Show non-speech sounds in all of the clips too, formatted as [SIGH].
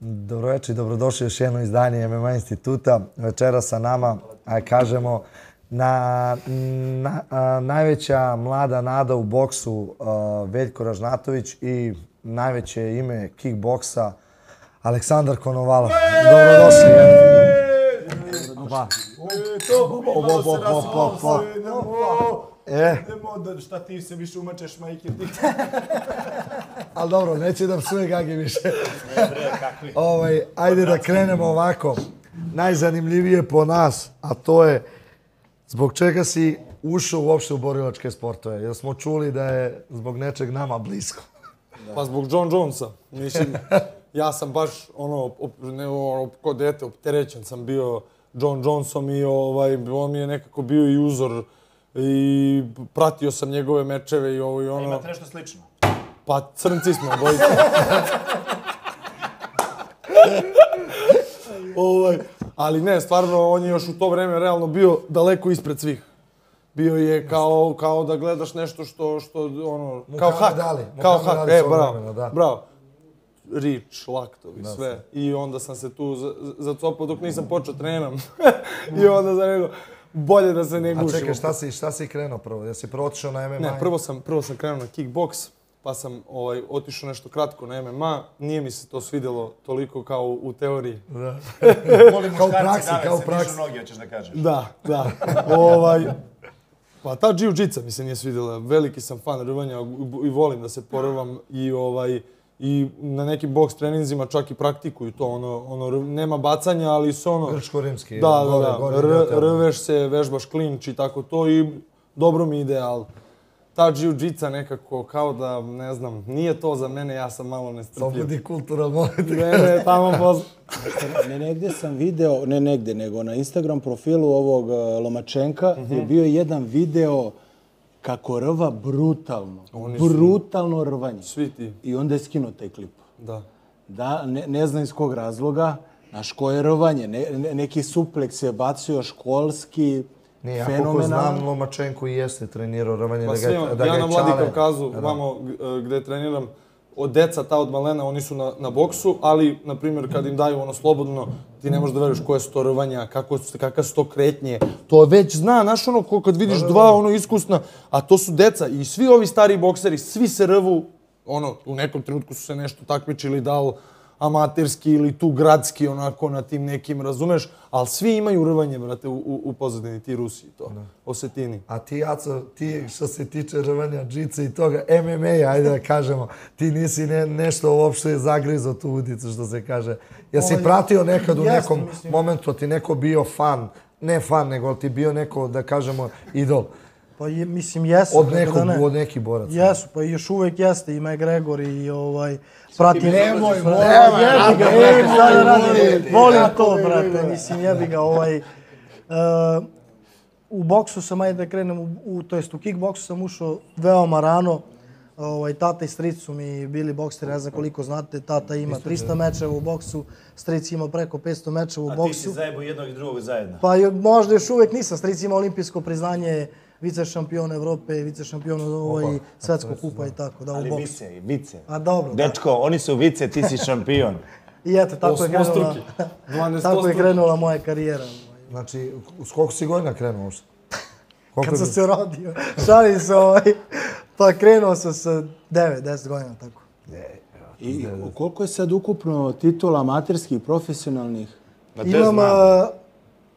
Dobroveče i dobrodošli još jedno izdanje MMA instituta. Večera sa nama, aj kažemo, na, na, a, najveća mlada nada u boksu a, Veljko Ražnatović i najveće ime kickboksa Aleksandar Konovalov. Dobrodošli. Oba. To, mi malo se E, Idemo da šta ti se više umačeš, majke ti. [LAUGHS] ali dobro, neće da psuje Gagi više. ovaj, ajde da krenemo ovako. Najzanimljivije po nas, a to je zbog čega si ušao uopšte u borilačke sportove. Jer smo čuli da je zbog nečeg nama blisko. Pa zbog John Jonesa. Mislim, ja sam baš ono, op, ne, ono, ko dete, opterećen sam bio John Johnson i ovaj, on mi je nekako bio i uzor i pratio sam njegove mečeve i ovo i ono. Imate nešto slično? Pa crnci smo, bojice. [LAUGHS] ovaj, ali ne, stvarno, on je još u to vreme realno bio daleko ispred svih. Bio je kao, kao da gledaš nešto što, što ono, kao Muhammed hak. Ali, kao Muhammed hak, e, bravo, vremena, da. bravo. Rič, laktovi, sve. I onda sam se tu za- za- zacopao dok nisam počeo trenam. [LAUGHS] I onda sam rekao, bolje da se ne A gušimo. čekaj, šta si, šta si krenuo prvo? Jesi prvo otišao na MMA? Ne, prvo sam, prvo sam krenuo na kickboks, pa sam ovaj, otišao nešto kratko na MMA. Nije mi se to svidjelo toliko kao u teoriji. Da. [LAUGHS] Kao u praksi, kao u praksi. noge, hoćeš da kažeš. Da, da. ovaj, pa ta jiu-jitsa mi se nije svidjela. Veliki sam fan rvanja i- i volim da se porvam i ovaj i na nekim boks treninzima čak i praktikuju to ono ono nema bacanja ali su ono Grčko-rimski. da, da, gore, da, gore, R- gore, rveš se, vežbaš klinč i tako to i dobro mi ide, ali ta jiu-jitsa nekako kao da, ne znam, nije to za mene, ja sam malo nestrpljiv. budi kultural, molim te. Mene tamo poz... Ne, negde sam video, ne negde, nego na Instagram profilu ovog uh, Lomačenka je bio jedan video kako rva brutalno. Oni su- brutalno rvanje. Svi ti, I onda je skinuo taj klip. da. Da, ne, ne znam iz kog razloga, znaš koje rvanje, ne, ne, neki supleks je bacio školski, Nije, ja koliko fenomenalan. znam, Lomačenko i jeste trenirao rvanje, Pa da ga, da ja ga na je Vladi Čale- Kavkazu, Da. vamo g- gde treniram, od deca ta od malena, oni su na, na boksu, ali, na primjer, kad im daju ono slobodno, ti ne možeš da veruješ koje su to rvanja, kako, su- kakve su to kretnje. To već zna, znaš ono, kad vidiš dva ono iskusna, a to su deca i svi ovi stari bokseri, svi se rvu, ono, u nekom trenutku su se nešto takmičili, da li amaterski ili tu gradski, onako, na tim nekim, razumeš? Ali svi imaju rvanje, brate, u, u, u pozadini, ti Rusi i to, Osetini. A ti, Aco, ti što se tiče rvanja džice i toga, MMA, ajde da kažemo, ti nisi ne, nešto uopšte zagrizao tu udicu, što se kaže. Jesi Ovaj, pratio nekad u jeste, nekom mislim. momentu, ti neko bio fan, ne fan, nego ti bio neko, da kažemo, idol, Pa je, mislim, jesu. od kako nekog, da ne. od nekih boraca? Jesu, pa i još uvek jeste i McGregor i ovaj... Pratim... Nemoj, molim, jebi ga, nemoj, ej, šta da radim, nemoj, volim to, brate, mislim, jebi ga, ovaj... Uh, u boksu sam, ajde da krenem, u, u, to jest u kickboksu sam ušao veoma rano. Ovaj, tata i stric su mi bili bokseri, ne znam koliko znate, tata ima 300 mečeva u boksu, stric ima preko 500 mečeva u A ti boksu. si zajebo jednog i drugog zajedno. Pa možda još uvek nisam. Stric ima olimpijsko priznanje, vice šampion Evrope, vice šampion ovaj, svetskog kupa i tako, da, u Ali boksu. vice, i vice. A dobro, da. Dečko, oni su vice, ti si šampion. [LAUGHS] I eto, tako je krenula, [LAUGHS] Osmostruki. 12 tako je krenula moja karijera. Znači, s koliko si godina krenuo uopšte? [LAUGHS] Koliko Kad je sam se rodio. Šalim se, ovaj, pa krenuo sam sa 9, 10 godina, tako. I koliko je sad ukupno titula amaterskih i profesionalnih? Imam,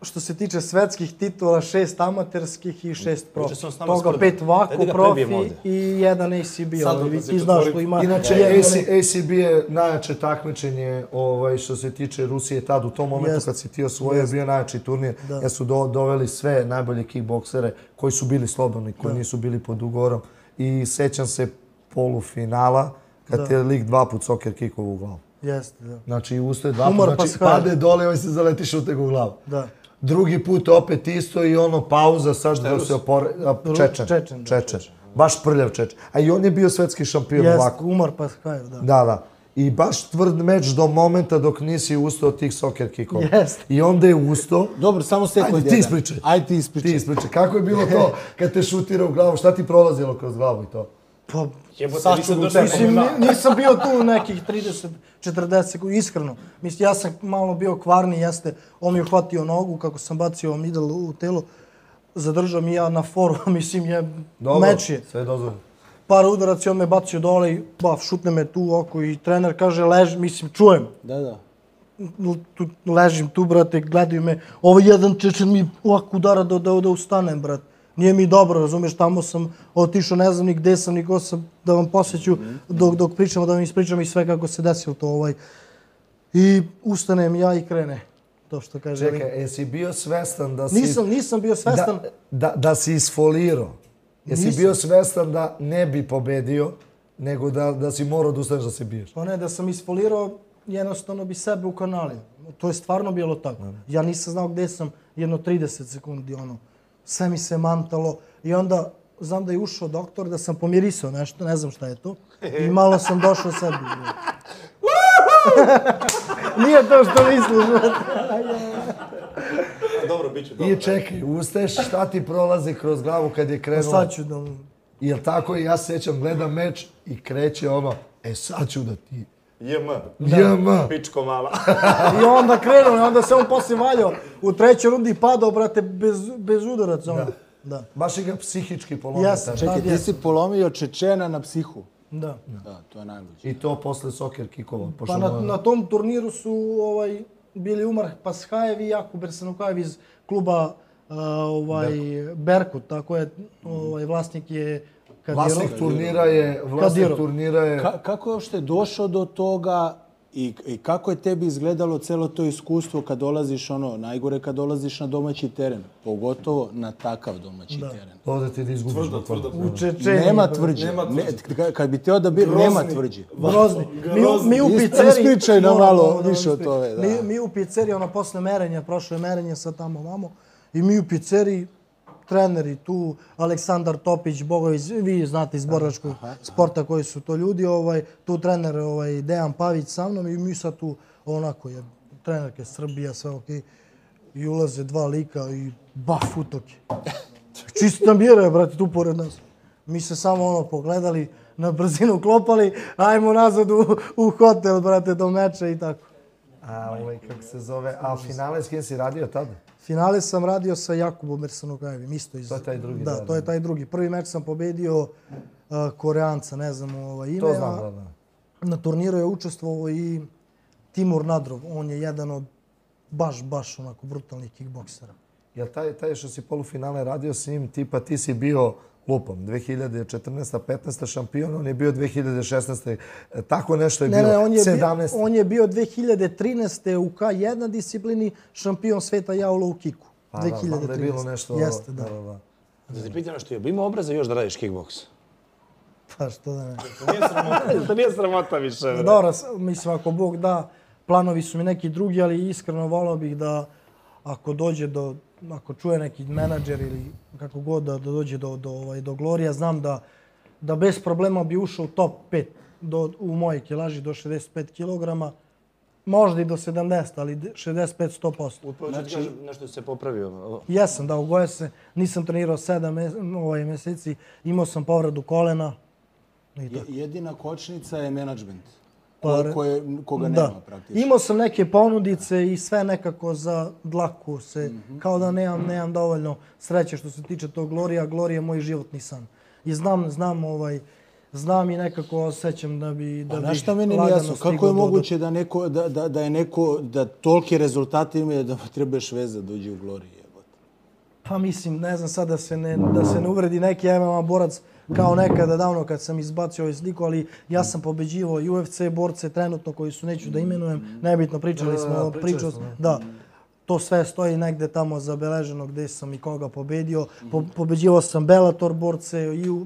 što se tiče svetskih titula, šest amaterskih i šest profi. Toga pet ga profi i jedan ACB. Da se ti znaš ko ima... Inače, AC, ACB je najjače takmičenje ovaj, što se tiče Rusije tad. U tom momentu kad si ti osvojio, bio najjači turnir. Da. Jer su do, doveli sve najbolje kickboksere koji su bili slobodni, koji nisu bili pod ugorom. I sećam se polufinala kad Da. te lik dva put soker kikov u glavu. Jeste, da. Znači, ustaje dva pa znači pade dole i ovaj se zaleti šuteg u glavu. Da. Drugi put opet isto i ono pauza sad da se opore... a, Čečen. Čečen, da, Čečen. Baš prljav Čečen. A i on je bio svetski šampion Jest, ovako. Umar Paskajev, da. Da, da. I baš tvrd meč do momenta dok nisi ustao od tih soccer kickova. Jest. I onda je ustao. Dobro, samo sekund. Ajde, ti ispričaj. Ajde ti ispričaj. Ti ispričaj, kako je bilo to [LAUGHS] kad te šutira u glavu? Šta ti prolazilo kroz glavu i to? Pa, Jebote, te. došao Mislim, da. ni- nisam bio tu nekih 30, 40 sekundi, iskreno. Mislim, ja sam malo bio kvarni, jeste, on mi je uhvatio nogu, kako sam bacio middle u telo, zadržao mi ja na foru, [LAUGHS] mislim, je Dobro, meč je. sve je dozvoljeno. Par udaraca i on me bacio dole i baf, šutne me tu oko i trener kaže, leži, mislim, čujem. Da, da. tu, ležim tu, brate, gledaju me. Ovo jedan čečen mi ovako udara da, da, da ustanem, brate. Nije mi dobro, razumiješ, tamo sam otišao, ne znam ni gde sam, ni ko sam, da vam posjeću dok, dok pričamo, da vam ispričam i sve kako se desilo to ovaj. I ustanem ja i krene. To što kaže. Čekaj, jesi bio svestan da si... Nisam, nisam bio svestan. Da, da, da si isfolirao. Jesi Nisam. bio svestan da ne bi pobedio, nego da, da si morao da ustaneš da se biješ? Pa ne, da sam isfolirao, jednostavno bi sebe ukanalio. To je stvarno bilo tako. Ja nisam znao gde sam jedno 30 sekundi, ono. Sve mi se mantalo i onda znam da je ušao doktor, da sam pomirisao nešto, ne znam šta je to. I malo sam došao sebi. [LAUGHS] Nije to što misliš. Dobro, bit ću dobro. I čekaj, ustaješ, šta ti prolazi kroz glavu kad je krenuo? Sad ću da. Jel tako i ja se sjećam, gledam meč i kreće ono, e sad ću da ti... JM. JM. Pičko mala. [LAUGHS] I onda krenuo i onda se on poslije valjao. U trećoj rundi padao, brate, bez, bez udaraca. Da. da. Baš je ga psihički polomio. Tad. Čekaj, ti si polomio Čečena na psihu. Da. Da, to je najluđe. I to posle soccer kikova. Pošto Pa na, na tom turniru su ovaj, bili Umar Pashajev i Jakub Ersenukajev iz kluba uh, ovaj, Berkut, tako je, ovaj, vlasnik je Kadirov. Vlasnik turnira je, vlasnik Kadirov. turnira je... Ka, kako je uopšte došao do toga i, i kako je tebi izgledalo celo to iskustvo kad dolaziš ono, najgore kad dolaziš na domaći teren, pogotovo na takav domaći teren. Ovdje ti da izgubiš. bukvalno. U Čečeniji. Nema tvrđe. Nema Ne, ka- kad bi teo da bi, nema tvrđe. Grozni. Mi, u- mi u pizzeriji... ispričaj nam malo da više o tome, da. Mi, mi u pizzeriji, ono posle merenja, prošlo je merenje sad tamo vamo, i mi u pizzeriji, treneri tu, Aleksandar Topić, Bogović, vi znate iz boračkog sporta koji su to ljudi, ovaj, tu trener ovaj, Dejan Pavić sa mnom i mi sad tu onako je trenerke Srbija, sve okej. I ulaze dva lika i baf utoke. [LAUGHS] Čista mjera je, brate, tu pored nas. Mi se samo ono pogledali, na brzinu klopali, ajmo nazad u, u hotel, brate, do meča i tako. A, ovaj, kako se zove, a finale s kim si radio tada? Finale sam radio sa Jakubom Ersanogajevim, isto iz... To je taj drugi, Da, da, to je da. taj drugi. Prvi meč sam pobedio uh, Koreanca, ne znam ovaj ime. To znam, da, da. Na turniru je učestvovao i Timur Nadrov. On je jedan od baš, baš onako brutalnih kickboksera. Jel taj, taj što si polufinale radio s njim, tipa ti si bio lupom, 2014. 15. šampion, on je bio 2016. E, Tako nešto je Ne, bilo. ne, on je, 17. bio, on je bio 2013. u K1 disciplini šampion sveta jaula u kiku. Pa da, znam da je bilo nešto... Jeste, da. da, da. Da te pitam što je, bi imao obraza još da radiš kickboks? [LAUGHS] Pa što da ne. Nije sramota. [LAUGHS] to nije sramota više. bre. Dobro, mislim, ako Bog da, planovi su mi neki drugi, ali iskreno volao bih da ako dođe do, ako čuje neki menadžer ili kako god da, da dođe do, do, ovaj, do Glorija, znam da, da bez problema bi ušao u top 5 do, u moje kilaži do 65 kg, možda i do 70, ali 65 100%. Upravo kažem, nešto se popravio. Jesam, da, ugoje se, nisam trenirao 7 mes, ovaj, meseci, imao sam povredu kolena. I to. Je- Jedina kočnica je menadžment. Pa, Ko, koje, koga da. nema praktično. Imao sam neke ponudice i sve nekako za dlaku se, kao da nemam, nemam dovoljno sreće što se tiče tog Glorija. Glorija je moj životni san. I znam, znam, ovaj, znam i nekako osjećam da bi, da Pa znaš šta meni jasno? Kako je moguće da, neko, da, da, da je neko, da tolike rezultate ima da trebaš veza da uđe u glorije? jebote? Pa mislim, ne znam sad da se ne, da se ne uvredi neki MMA borac kao nekada davno kad sam izbacio ovaj sliku, ali ja sam pobeđivao i UFC borce trenutno koji su, neću da imenujem, nebitno, pričali smo, da, o pričali priču, smo, da. To sve stoji negde tamo zabeleženo gde sam i koga pobedio. Po, pobeđivao sam Bellator borce i u,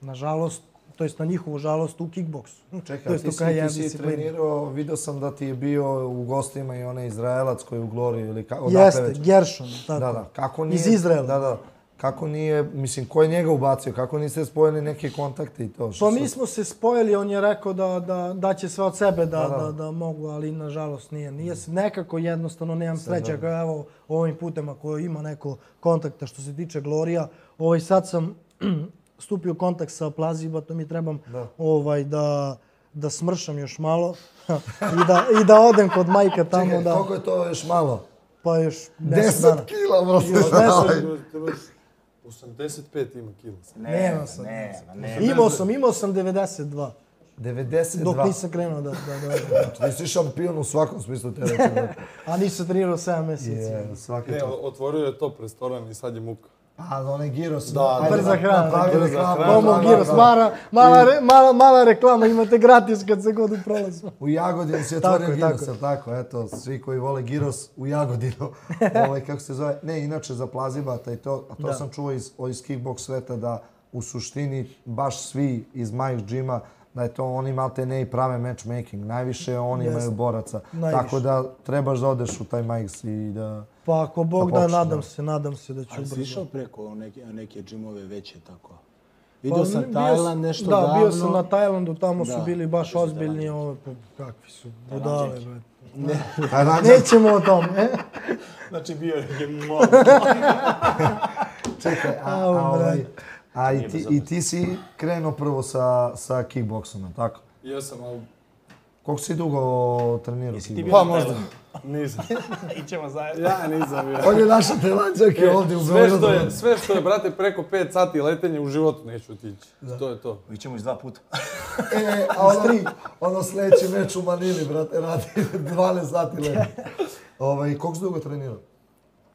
nažalost, to jest na njihovu žalost u kickboksu. Čekaj, ti si, K1 ti si trenirao, vidio sam da ti je bio u gostima i onaj Izraelac koji je u Gloriju ili kako, Jeste, već. Gershon, tako. Da, da, kako nije... Iz Izraela. Da, da. Kako nije, mislim, ko je njega ubacio? Kako niste spojili neke kontakte i to? Što Pa su- mi smo se spojili, on je rekao da, da, da će sve od sebe da, Da, da. da, da, mogu, ali nažalost nije. Nije se nekako jednostavno, nemam sreće, ako evo ovim putem ako ima neko kontakta što se tiče Glorija. Ovaj sad sam [CLEARS THROAT] stupio u kontakt sa plazibatom i trebam ovaj, da, da smršam još malo [LAUGHS] i, da, i da odem kod majka tamo Čekaj, da, koliko je to još malo? pa još 10 dana. 10 kila, bro. Još 10 Trebaš 85 ima kila. Nema sam. Nema, nema. Imao sam, imao sam 92. 92. Dok nisam krenuo da, da, da, Ti si šampion u svakom smislu te reči. brate. [LAUGHS] A nisam trenirao 7 mjeseci. Je, svaka Ne, otvorio je top restoran i sad je muka. A, onaj giros. Da, ajde, brza hrana, napravi brza reklamu. hrana. Da, da, Giros, da. mala, mala, re- mala, mala reklama, imate gratis kad se god u prolazu. U Jagodini si Tako otvorio je, giros, tako tako? Eto, svi koji vole giros u Jagodinu. [LAUGHS] ovaj, kako se zove? Ne, inače za plazibata i to, a to Da. sam čuo iz, iz kickbox sveta da u suštini baš svi iz Mike Gima da je to oni malte ne i prave matchmaking. Najviše oni Jeste. imaju boraca. Najviše. Tako da trebaš da odeš u taj Mike's i da... Pa ako Bog Da da, nadam da. se, nadam se da ću Ali si išao preko neke, neke džimove veće tako? Vidio sam Pa, bio Tajland nešto da, davno. bio sam na Tajlandu, tamo su Da. bili baš ozbiljni, ovo, pa kakvi su, budale, brate. A, [LAUGHS] Nećemo o tom, e? Znači bio je [LAUGHS] Čekaj, a, a, ovaj, a i, ti, i ti si krenuo prvo sa, sa kickboksom, tako? Jesam, ali... Koliko si dugo trenirao Jesi ti kickboks? bio Pa možda. [LAUGHS] Nisam. [LAUGHS] Ićemo zajedno. Ja nisam bio. On je naša telanđaka ovdje u Sve Beogradu. što je, sve što je, brate, preko 5 sati letenja u životu neću otići. To je to. Ićemo iz dva puta. [LAUGHS] E, a ono, ono sljedeći meč u Manili, brate, radi 12 sati leti. Ovaj, koliko si dugo trenirao?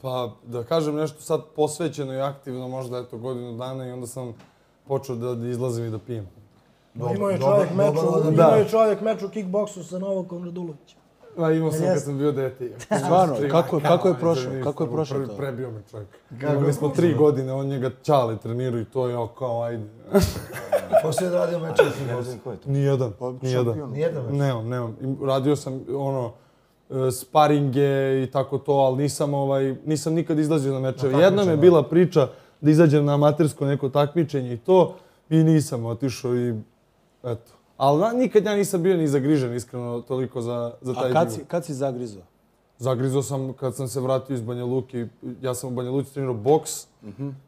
Pa, da kažem nešto sad posvećeno i aktivno, možda eto godinu dana i onda sam počeo da, da izlazim i da pijem. Dobro, Imao je čovjek meč, u- da- imao je čovjek meč u kickboksu sa Novakom Radulovićem. A imao sam kad sam bio dete. [LAUGHS] Stvarno, kako- kako je prošlo? Kako je prošlo to? Prebio me čovjek. Imali smo tri godine, on njega čale trenirao i to je o, kao ajde. [LAUGHS] Poslije je radio meč u kickboksu. Je to? Nijedan, nijedan. šampion. Nijedan meč? Nemam, nemam. Radio sam ono e, sparinge i tako to, ali nisam ovaj nisam nikad izlazio na mečeve. Na Jedna mi je bila priča da izađem na amatersko neko takmičenje i to i nisam otišao i eto. Ali na- nikad ja nisam bio ni zagrižen iskreno toliko za, za taj A kad si, kad si zagrizao? Zagrizao sam kad sam se vratio iz Banja Luki, ja sam u Banja Luci trenirao boks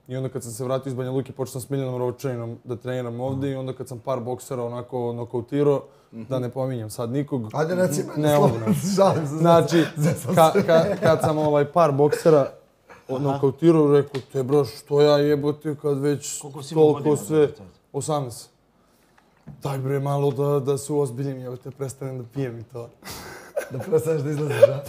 i onda kad sam se vratio iz Banja Luki počeo sam s Miljanom Rovčaninom da treniram ovdje i onda kad sam par boksera onako nokautirao, da ne pominjem sad nikog, Ajde, reci meni Ne mogu. [LAUGHS] Znači, ka, ka, kad sam ovaj par boksera nokautirao, rekao, te bro, što ja jebote kad već toliko sve, tad? 18. Daj bre malo da, da se uozbiljim, jebote, prestanem da pijem i to. [LAUGHS] Da prestaneš da izlaziš, [LAUGHS] da?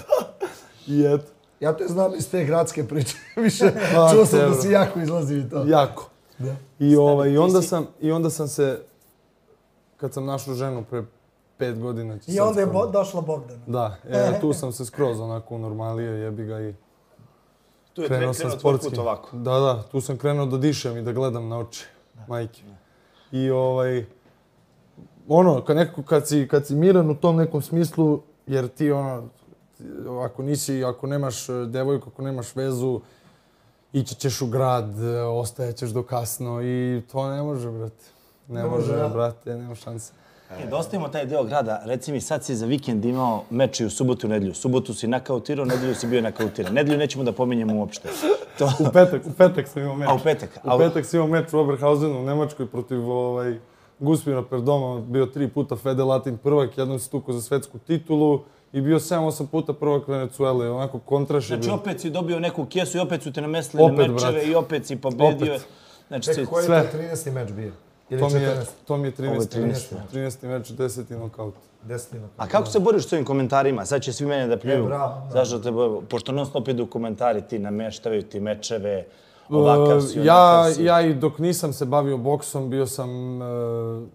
I eto, Ja te znam iz te gradske priče. [LAUGHS] Više A, čuo sam da dobro. si jako izlazio i to. jako. Da. I, ovaj, i, onda sam, I onda sam se, kad sam našao ženu pre pet godina, I onda je bo, došla Bogdana. Da, e, tu sam se skroz onako u normalije, jebi ga i Tu je krenuo krenuo sam sportski. put ovako. Da, da, tu sam krenuo da dišem i da gledam na oči majke. I ovaj, ono, kad, nekako, kad, si, kad si miran u tom nekom smislu, jer ti ono, ako nisi, ako nemaš e, devojku, ako nemaš vezu, ići ćeš u grad, e, ostajećeš do kasno i to ne može, brate. Ne, može, može, a? brate, nema šanse. E, da ostavimo taj deo grada. Reci mi, sad si za vikend imao meč i u subotu i nedjelju. Subotu si nakautirao, nedjelju si bio nakautiran. Nedjelju nećemo da pominjemo uopšte. To... U petak, u petak sam imao meč. A, u petak? A U u- petak sam imao meč u Oberhausenu u Nemačkoj protiv ovaj, Guspina Perdoma. Bio tri puta Fede Latin prvak, jednom se tukao za svetsku titulu i bio 7-8 puta prvak Venecuele. Onako kontraš je Znači, bio. opet si dobio neku kesu i opet su te namestili na Opet, mečeve brate. i opet si pobedio. Opet. Znači, Čekaj, koji je sve. to 13. meč bio? Ili To mi je, 14. to mi je 13. 13. meč. 13. meč, 10. nokaut. Desetina. A kako se boriš s ovim komentarima? Sad će svi mene da pljuju. E, bravo, da. Zašto te boje? Pošto non stop idu komentari, ti nameštavaju ti mečeve, ovakav si, Uh, ja, si. ja i dok nisam se bavio boksom, bio sam uh,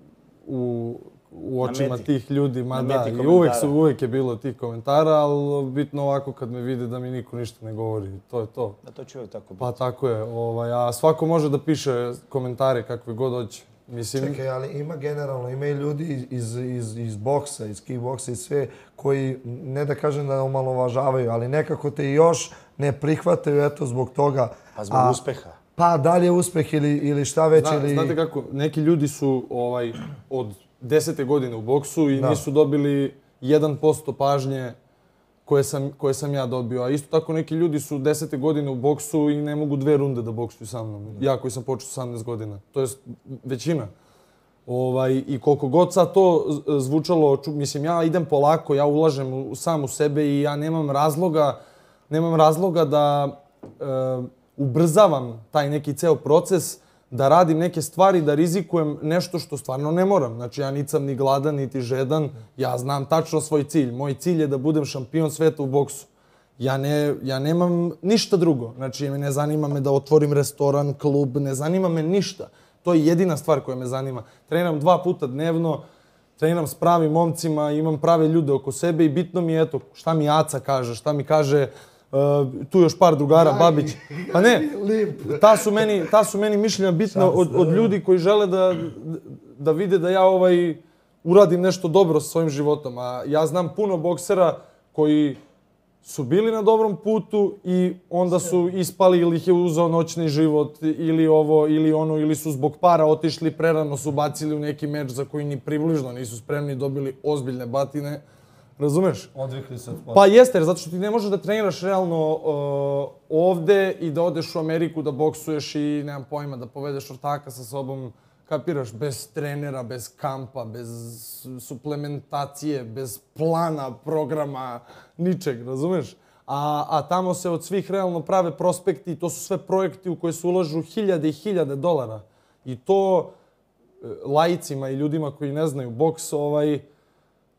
u, u očima tih ljudi, ma da, i uvek, su, uvek je bilo tih komentara, ali bitno ovako kad me vide da mi niko ništa ne govori, to je to. Da to će uvijek tako biti. Pa tako je, ovaj, a svako može da piše komentare kakve god hoće. Mislim, Čekaj, ali ima generalno, ima i ljudi iz, iz, iz boksa, iz kickboksa i sve, koji, ne da kažem da omalovažavaju, ali nekako te još ne prihvataju, eto, zbog toga. Pa zbog A- uspeha. Pa, da li je uspeh ili, ili šta već, Zna, ili... Znate kako, neki ljudi su ovaj, od desete godine u boksu i Da. nisu dobili 1% pažnje koje sam, koje sam ja dobio. A isto tako neki ljudi su desete godine u boksu i ne mogu dve runde da boksuju sa mnom. Ja koji sam počeo sa 18 godina. To je većina. Ovaj, I koliko god sad to zvučalo, ču- mislim, ja idem polako, ja ulažem u, sam u sebe i ja nemam razloga, nemam razloga da e, ubrzavam taj neki ceo proces, da radim neke stvari, da rizikujem nešto što stvarno ne moram. Znači, ja nicam ni gladan, niti žedan, ja znam tačno svoj cilj. Moj cilj je da budem šampion sveta u boksu. Ja, ne, ja nemam ništa drugo. Znači, ne zanima me da otvorim restoran, klub, ne zanima me ništa. To je jedina stvar koja me zanima. Treniram dva puta dnevno, treniram s pravim momcima, imam prave ljude oko sebe i bitno mi je, eto, šta mi Aca kaže, šta mi kaže uh, tu još par drugara, Babić. Pa ne, [LAUGHS] ta su meni, ta su meni mišljenja bitna od, od ljudi koji žele da, da vide da ja ovaj uradim nešto dobro sa svojim životom. A ja znam puno boksera koji su bili na dobrom putu i onda su ispali ili ih je uzeo noćni život ili ovo ili ono ili su zbog para otišli prerano su bacili u neki meč za koji ni približno nisu spremni dobili ozbiljne batine. Razumeš? Odvikli se od sporta. Pa jeste, jer zato što ti ne možeš da treniraš realno uh, ovde i da odeš u Ameriku da boksuješ i nemam pojma da povedeš ortaka sa sobom kapiraš, bez trenera, bez kampa, bez suplementacije, bez plana, programa, ničeg, razumeš? A, a tamo se od svih realno prave prospekti i to su sve projekti u koje se ulažu hiljade i hiljade dolara. I to e, laicima i ljudima koji ne znaju boks, ovaj,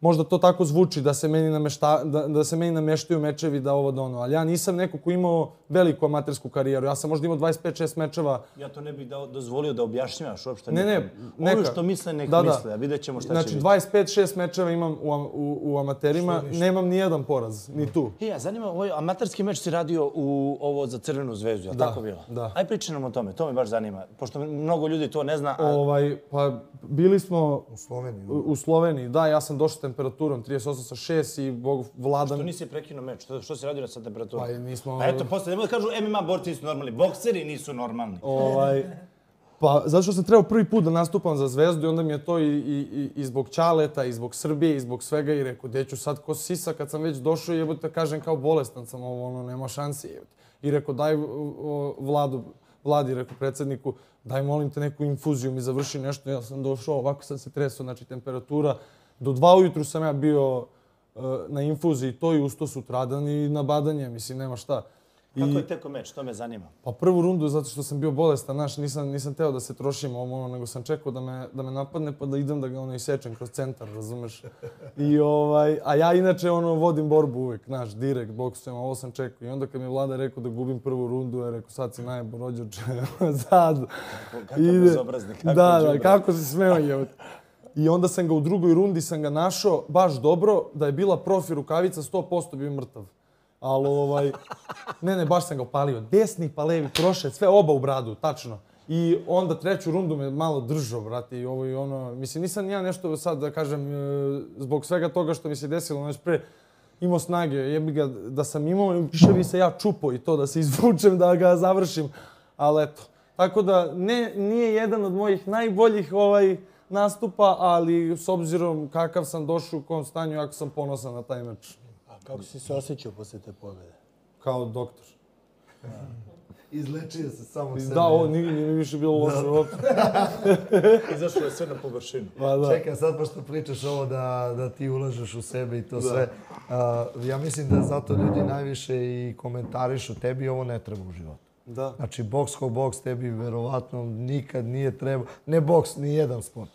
možda to tako zvuči da se meni namešta, da, da se meni nameštaju mečevi da ovo da ono, ali ja nisam neko ko imao veliku amatersku karijeru. Ja sam možda imao 25-6 mečeva Ja to ne bih dao, dozvolio da objašnjavaš uopšte. Ne, ne, neka. Ono što misle, nek Da, da. misle, a vidjet ćemo šta Znači, će biti. 25-6 mečeva imam u, u, u amaterima, nemam ni jedan poraz, ni tu. E, a zanima, ovaj amaterski meč si radio u ovo za Crvenu zvezdu, je Da, tako bilo? da. Aj priči nam o tome, to me baš zanima. Pošto mnogo ljudi to ne zna, a Ovaj, pa bili smo U Sloveniji. u, u Sloveniji, da, ja sam došao temperaturom 38 sa 6 i bog vladan... što nisi prekinuo meč? Što, što si radio sa temperaturom? Pa nismo... A eto, posle, da kažu MMA borci nisu normalni, bokseri nisu normalni. Ovaj, pa, zato što sam trebao prvi put da nastupam za Zvezdu i onda mi je to i, i, i, zbog Ćaleta, i zbog Srbije, i zbog svega i rekao, gde ću sad ko sisa kad sam već došao i jebote kažem kao bolestan sam, ovo ono, nema šanse jebote. I rekao, daj o, Vladu, Vladi, rekao predsjedniku, daj molim te neku infuziju mi završi nešto. Ja sam došao, ovako sam se tresao, znači temperatura. Do dva ujutru sam ja bio e, na infuziji, to i usto sutradan i na badanje, mislim, nema šta. Kako je teko meč, to me zanima. Pa prvu rundu zato što sam bio bolestan, znaš, nisam, nisam teo da se trošim ovo, ono, nego sam čekao da me, da me napadne pa da idem da ga ono isečem kroz centar, razumeš? I ovaj, a ja inače ono vodim borbu uvek, znaš, direkt, boksujem, ovo sam čekao. I onda kad mi je vlada rekao da gubim prvu rundu, ja rekao sad si najebo rođače, [LAUGHS] sad. Kakav bezobraznik, kakav Da, da, kako se smeo je. I onda sam ga u drugoj rundi sam ga našao baš dobro, da je bila profi rukavica 100% bio mrtav. Ali ovaj, ne, ne, baš sam ga opalio. Desni pa levi, kroše, sve oba u bradu, tačno. I onda treću rundu me malo držao, brate, i ovo i ono. Mislim, nisam ja nešto sad da kažem, e, zbog svega toga što mi se desilo noć pre, imao snage, jebi ga, da sam imao, više bi se ja čupo i to da se izvučem, da ga završim. Ali eto, tako da ne, nije jedan od mojih najboljih ovaj, nastupa, ali s obzirom kakav sam došao u kom stanju, jako sam ponosan na taj meč. Kako si se osjećao posle te pobjede? Kao doktor. [LAUGHS] Izlečio se samo sebe. Da, ovo nije, nije više bilo loše uopšte. [LAUGHS] Izašlo je sve na površinu. Pa da. Čekaj, sad pošto pričaš ovo da, da ti ulažeš u sebe i to sve, a, ja mislim da zato ljudi najviše i komentarišu tebi ovo ne treba u životu. Da. Znači, boks ko boks tebi verovatno nikad nije trebao, ne boks, ni jedan sport.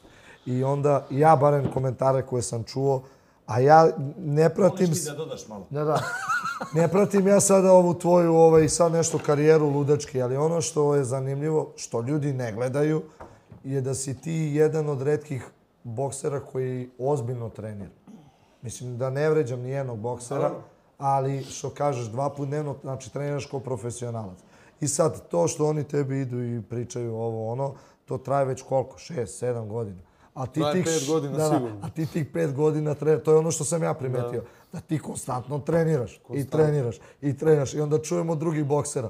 I onda, ja barem komentare koje sam čuo, a ja ne pratim... Voliš ti da dodaš malo. Da, da. Ne pratim ja sada ovu tvoju ovaj, sad nešto karijeru ludački, ali ono što je zanimljivo, što ljudi ne gledaju, je da si ti jedan od redkih boksera koji ozbiljno trenira. Mislim da ne vređam ni jednog boksera, ali što kažeš, dva put dnevno, znači treniraš kao profesionalac. I sad to što oni tebi idu i pričaju ovo ono, to traje već koliko? Šest, sedam godina. A ti Traje tih, pet godina da, da, sigurno. a ti tih pet godina treniraš, to je ono što sam ja primetio, da, ti konstantno treniraš i treniraš i treniraš i onda čujemo drugih boksera,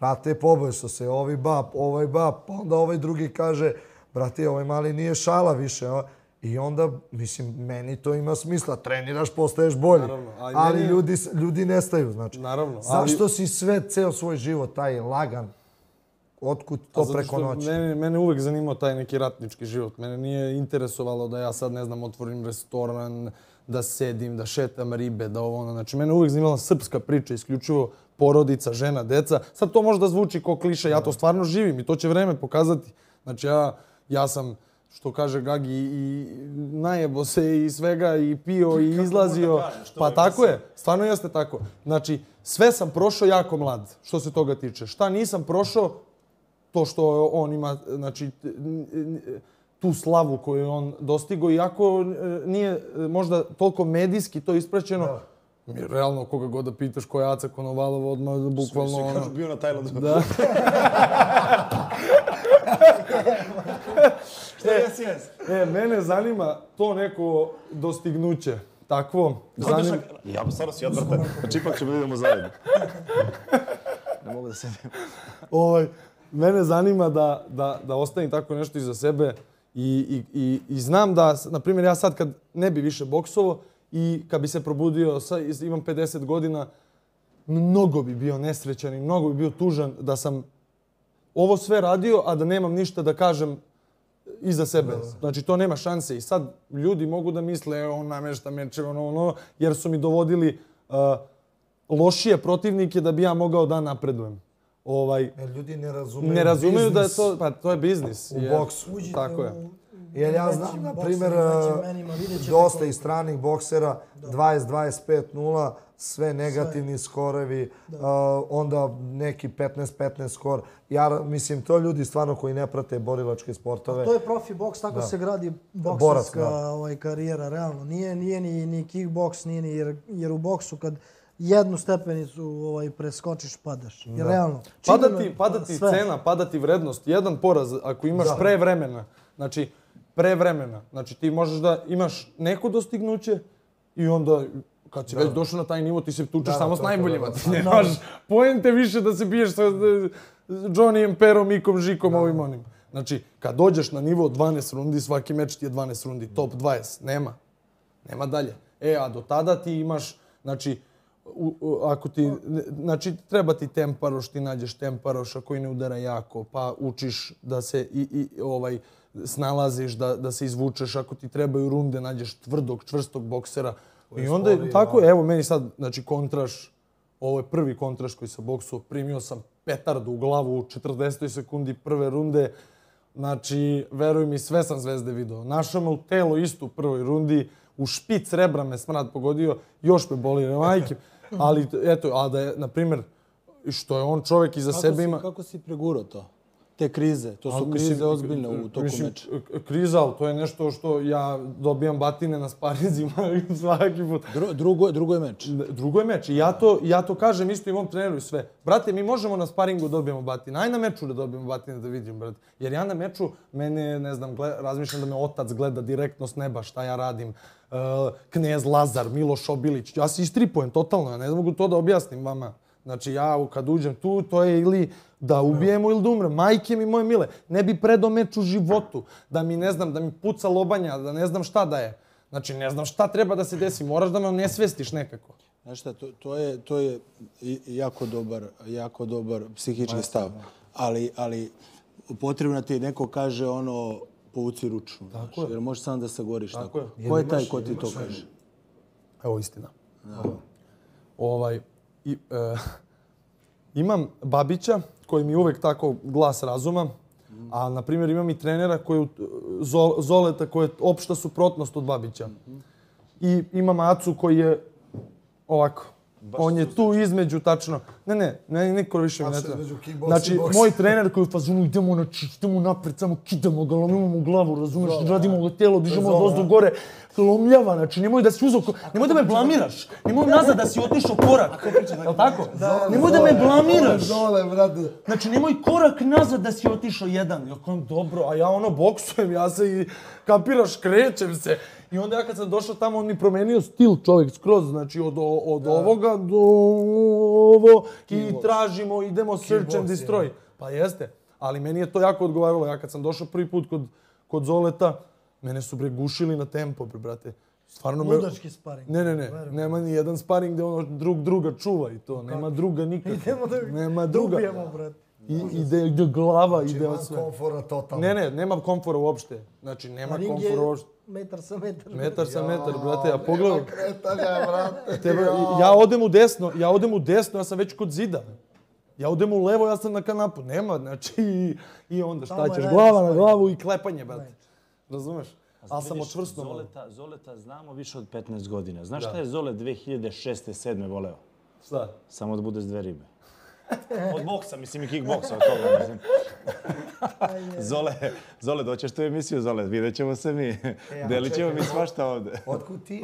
brate, poboj su se, ovi bab, ovaj bab, pa onda ovaj drugi kaže, brate, ovaj mali nije šala više? I onda, mislim, meni to ima smisla. Treniraš, postaješ bolji. Naravno, ali ali meni ljudi, ljudi nestaju, znači. Naravno, ali- Zašto si sve, ceo svoj život, taj lagan, otkud to preko noći? Mene, mene uvek zanimao taj neki ratnički život. Mene nije interesovalo da ja sad, ne znam, otvorim restoran, da sedim, da šetam ribe, da ovo ono. Znači, mene uvek zanimala srpska priča, isključivo porodica, žena, deca. Sad to možda zvuči kao kliše, ja to stvarno živim i to će vreme pokazati. Znači, ja, ja sam što kaže Gagi, i najebo se i svega, i pio, i izlazio. pa tako je, stvarno jeste tako. Znači, sve sam prošao jako mlad, što se toga tiče. Šta nisam prošao, to što on ima, znači, tu slavu koju je on dostigo, iako e, nije e, možda toliko medijski to ispraćeno, Mi, realno, koga god da pitaš ko je Aca Konovalov, odmah bukvalno ono... Kažu, bio na Tajlandu. Da. [LAUGHS] Šta je jes? E, mene zanima to neko dostignuće. Takvo. Zanim... Ja bi stvarno si odvrtan. Znači ipak ćemo da idemo zajedno. Ne mogu da sedim. Ovaj, mene zanima da, da, da ostavim tako nešto iza sebe i, i, i, i znam da, na primjer, ja sad kad ne bi više boksovo i kad bi se probudio, sa, imam 50 godina, mnogo bi bio nesrećan i mnogo bi bio tužan da sam ovo sve radio, a da nemam ništa da kažem iza sebe. Znači, to nema šanse. I sad ljudi mogu da misle, "E, on namešta mečeve, ono, ono, jer su mi dovodili uh, lošije protivnike da bi ja mogao da napredujem. Ovaj, Jer ljudi ne razumeju ne razumeju da je to, pa to je biznis. u jer- boksu. Uđite Tako je. Jer ja znam, na primjer, ćete dosta i stranih boksera, 20-25-0, sve negativni skorevi, eh, onda neki 15-15 skor. Ja mislim, to ljudi stvarno koji ne prate borilačke sportove. To je profi boks, tako se gradi Borac, bokserska da. ovaj, karijera, realno. Nije, nije ni, ni kickboks, nije ni, jer, jer u boksu kad jednu stepenicu ovaj, preskočiš, padaš. Jer realno. Pada činjeno- ti, pada ti sve. cena, pada ti vrednost. Jedan poraz, ako imaš pre vremena, znači pre vremena, znači ti možeš da imaš neko dostignuće i onda kad si već došao na taj nivo, ti se tučeš Da, samo to s najboljima. da, da. [LAUGHS] Ti nemaš poente više da se biješ sa e, Johnnyjem, Perom, Mikom, Žikom, ovim onim. Znači, kad dođeš na nivo 12 rundi, svaki meč ti je 12 rundi, top 20. Nema. Nema dalje. E, a do tada ti imaš, znači, u, u, ako ti, znači, treba ti temparoš, ti nađeš temparoša koji ne udara jako, pa učiš da se i, i ovaj, snalaziš, da, da se izvučeš, ako ti trebaju runde, nađeš tvrdog, čvrstog boksera. I onda, je, tako je, evo meni sad, znači, kontraš, ovo je prvi kontraš koji sam boksuo, primio sam petardu u glavu u 40. sekundi prve runde, Znači, veruj mi, sve sam zvezde video. Našao me u telo isto u prvoj rundi, u špic rebra me smrad pogodio, još me boli majke. [LAUGHS] Ali, eto, a da je, na primjer, što je on čovjek iza Kako sebe si, ima... kako si pregurao to? Te krize, to su Ali, krize mislim, ozbiljne u toku mislim, meča. Kriza, ali to je nešto što ja dobijam batine na sparizima [LAUGHS] svaki put. Dru, drugo, drugo je meč. Drugo je meč. I ja to, ja to kažem isto i mom treneru i sve. Brate, mi možemo na sparingu dobijemo batine. Aj na meču da dobijemo batine da vidimo, brate. Jer ja na meču, mene, ne znam, gled, razmišljam da me otac gleda direktno s neba šta ja radim. Uh, Knez Lazar, Miloš Obilić. Ja se istripujem totalno, ja ne mogu to da objasnim vama. Znači ja kad uđem tu, to je ili da ubijemo ili da umrem. Majke mi moje mile, ne bi predao meč u životu. Da mi, ne znam, da mi puca lobanja, da ne znam šta da je. Znači ne znam šta treba da se desi, moraš da me nesvestiš nekako. Znaš šta, to, to, je, to je jako dobar, jako dobar psihički stav. Ali, ali potrebno ti neko kaže ono, povuci ručnu. Tako je. Jer možeš sam da se goriš tako. je. Ko je taj ko ti to kaže? Evo istina. Ovaj, i, e, imam Babića koji mi uvek tako glas razuma, a na primjer imam i trenera koji Zoleta koji je opšta suprotnost od Babića. I imam Acu koji je ovako. On je tu između tačno. Ne, ne, ne, niko više mi ne treba. Znači, moj trener koji je u fazonu idemo, znači, idemo napred, samo kidamo ga, lomimo mu glavu, razumeš, radimo ga telo, dižemo od ozdo gore, lomljava, znači, nemoj da si uzao, ko- nemoj da me blamiraš, nemoj nazad da si otišao korak, jel tako? Nemoj da me blamiraš. Znači, nemoj korak nazad da si otišao jedan. Ja kažem, dobro, a ja ono boksujem, ja se i, kapiraš, krećem se. I onda ja kad sam došao tamo, on mi promenio stil čovjek skroz, znači od, od ovoga do ovo i tražimo, idemo search and destroy. Pa jeste, ali meni je to jako odgovaralo. Ja kad sam došao prvi put kod, kod Zoleta, Mene su bre gušili na tempo, bre, brate. Stvarno me... Ludački sparing. Ne, ne, ne. Nema ni jedan sparing gde ono drug druga čuva i to. Nema druga nikako. Idemo da [LAUGHS] Nema druga. ubijemo, brate. I, ide, ide glava, ide Ima od sve. komfora totalno. Ne, ne, nema komfora uopšte. Znači, nema komfora je uopšte. Metar sa metar. Metar sa metar, brate, a pogledaj. Nema kretanja, brate. Tebe, ja odem u desno, ja odem u desno, ja sam već kod zida. Ja odem u levo, ja sam na kanapu. Nema, znači, i, i onda šta Tamo ćeš, glava na glavu i klepanje, brate. Razumeš? Ali sam malo. Zoleta, Zoleta znamo više od 15 godina. Znaš šta je Zole 2006. 7. voleo? Šta? Samo da bude s dve ribe. Od boksa, mislim i kickboksa, od toga, mislim. Zole, Zole, doćeš tu emisiju, Zole, vidjet ćemo se mi. a Delit ćemo mi svašta ovde. Otkud ti,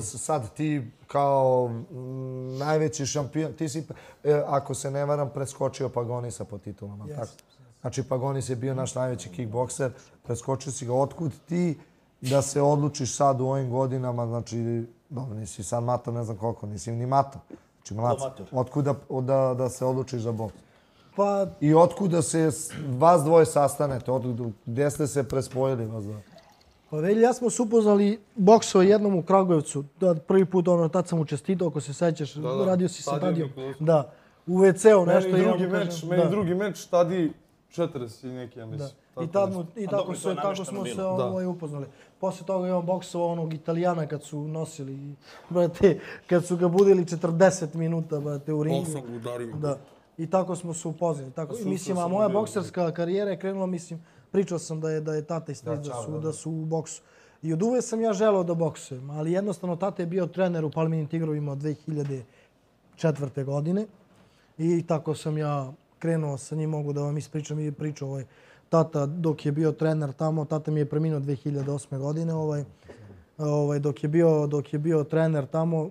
sad ti kao mm, najveći šampion, ti si, e, ako se ne varam, preskočio Pagonisa po titulama, Yes. tako? Znači, Pagonis je bio naš najveći kickbokser, preskočio si ga. Otkud ti da se odlučiš sad u ovim godinama, znači, dobro, nisi sad mator, ne znam koliko, nisi ni mator. Znači, mlad. si. Amator. Otkud da, da, da se odlučiš za boks? Pa I otkud da se vas dvoje sastanete? Otkud, gdje ste se prespojili vas dvoje? Pa Velji, ja smo se upoznali boksao jednom u Kragujevcu. Da, prvi put, ono, tad sam mu čestitao, ako se sećaš, da. radio si sa Tadijom. Nikolovski. Da, u WC-u nešto. Meni drugi meč, meni da, drugi meč, tadi 40 i neki, ja Da. mislim. I, Tako tad nešto. mu, I tako, se, tako smo se bilo. Da. ovaj, upoznali. Posle toga je on boksovao onog Italijana kad su nosili, brate, kad su ga budili 40 minuta, brate, u ringu. Ga udario. Da. I tako smo se upoznali. Tako, susreo mislim, a moja bio, bokserska karijera je krenula, mislim, pričao sam da je, da je tata i stric da, su, da su u boksu. I od uvek sam ja želeo da boksujem, ali jednostavno tata je bio trener u Palminim Tigrovima od 2004. godine. I tako sam ja krenuo sa njim, mogu da vam ispričam i priču ovaj tata dok je bio trener tamo, tata mi je preminuo 2008. godine, ovaj, ovaj, dok, je bio, dok je bio trener tamo,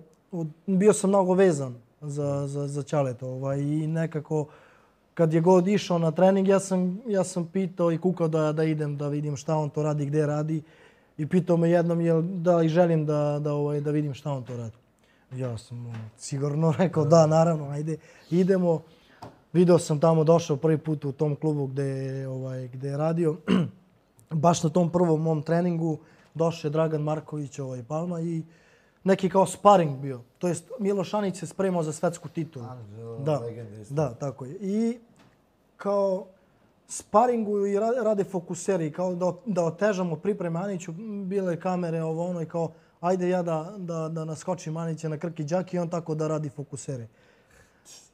bio sam mnogo vezan za, za, za Ćaleta ovaj, i nekako kad je god išao na trening, ja sam, ja sam pitao i kukao da, da idem da vidim šta on to radi, gde radi. I pitao me jednom jel, da li želim da, da, ovaj, da vidim šta on to radi. Ja sam sigurno [LAUGHS] rekao da, naravno, ajde, idemo. Video sam tamo došao prvi put u tom klubu gde, je, ovaj, gde je radio. [CLEARS THROAT] Baš na tom prvom mom treningu došao je Dragan Marković ovaj, Palma i neki kao sparing bio. To jest Miloš Anić se spremao za svetsku titulu. Da, isto. da, tako je. I kao sparingu i ra- rade fokuseri, kao da, da otežamo pripreme Aniću, bile kamere ovo ono i kao ajde ja da, da, da naskočim Anića na krki džaki i on tako da radi fokusere.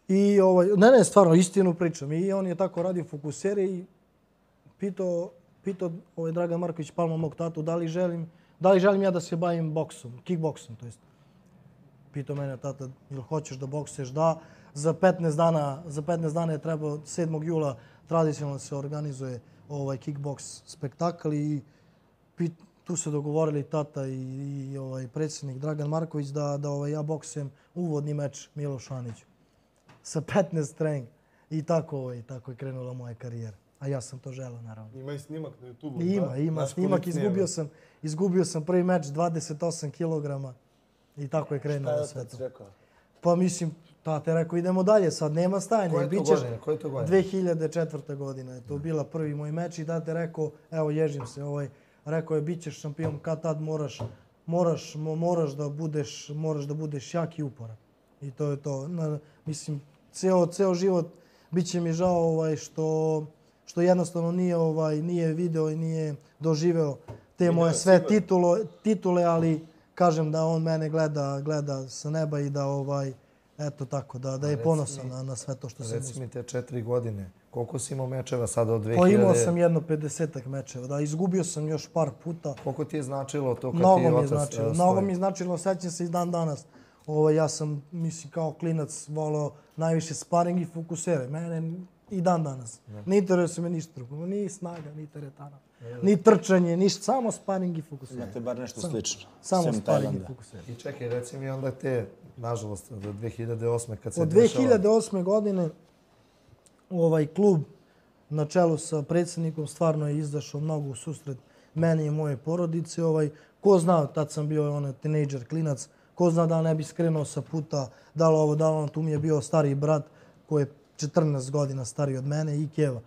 I ovaj, ne, ne, stvarno, istinu pričam. I on je tako radio fokusere i pitao, pitao ovaj Dragan Marković Palma mog tatu da li želim, da li želim ja da se bavim boksom, kickboksom, to jest. Pitao mene tata, jel hoćeš da boksuješ? Da. Za 15 dana, za 15 dana je trebao 7. jula tradicionalno se organizuje ovaj kickboks spektakl i pit, tu se dogovorili tata i, i ovaj predsjednik Dragan Marković da da ovaj ja boksujem uvodni meč Milošu Aniću sa 15 trening. I tako, ovaj, tako je krenula moja karijera. A ja sam to želeo, naravno. Ima i snimak na YouTube-u. Ima, da? ima Naš snimak. Izgubio sam, izgubio sam prvi meč 28 kg. I tako je krenulo sve to. rekao? Pa mislim, tate rekao idemo dalje, sad nema stajanja. Koje je to godine? Koje je to godine? 2004. godina je to bila prvi moj meč i tate rekao, evo ježim se, ovaj, rekao je bit ćeš šampion, kad tad moraš, moraš, mo, moraš da budeš, moraš da budeš jak i uporan. I to je to. Na, mislim, ceo, ceo život bit će mi žao ovaj, što, što jednostavno nije, ovaj, nije video i nije doživeo te moje sve titulo, titule, ali kažem da on mene gleda, gleda sa neba i da ovaj, eto tako, da, da je ponosan na, na sve to što sam Reci uspio. mi te četiri godine, koliko si imao mečeva sada od 2000? Pa imao sam jedno 50 mečeva, da, izgubio sam još par puta. Koliko ti je značilo to kad Mnogo ti je otac značilo, eh, mnogo mi je značilo, sećam se i dan danas. Ovo, ja sam, mislim, kao klinac volao najviše sparing i fokusere. Mene i dan danas. Ne interesuje me ništa drugo. Ni snaga, ni teretana. Ni trčanje, ništa. Samo sparing i fokusere. Imate bar nešto slično. Samo sem sparing i Tajlanda. fokusere. I čekaj, reci mi onda te, nažalost, do 2008. kad se Od dešava... 2008. godine ovaj klub na čelu sa predsjednikom stvarno je izašao mnogo u susret meni i moje porodice. Ovaj, ko zna, tad sam bio onaj tinejdžer, klinac, ko zna da ne bi skrenuo sa puta, da li ovo, da li ono, tu mi je bio stariji brat koji je 14 godina stariji od mene i Keva.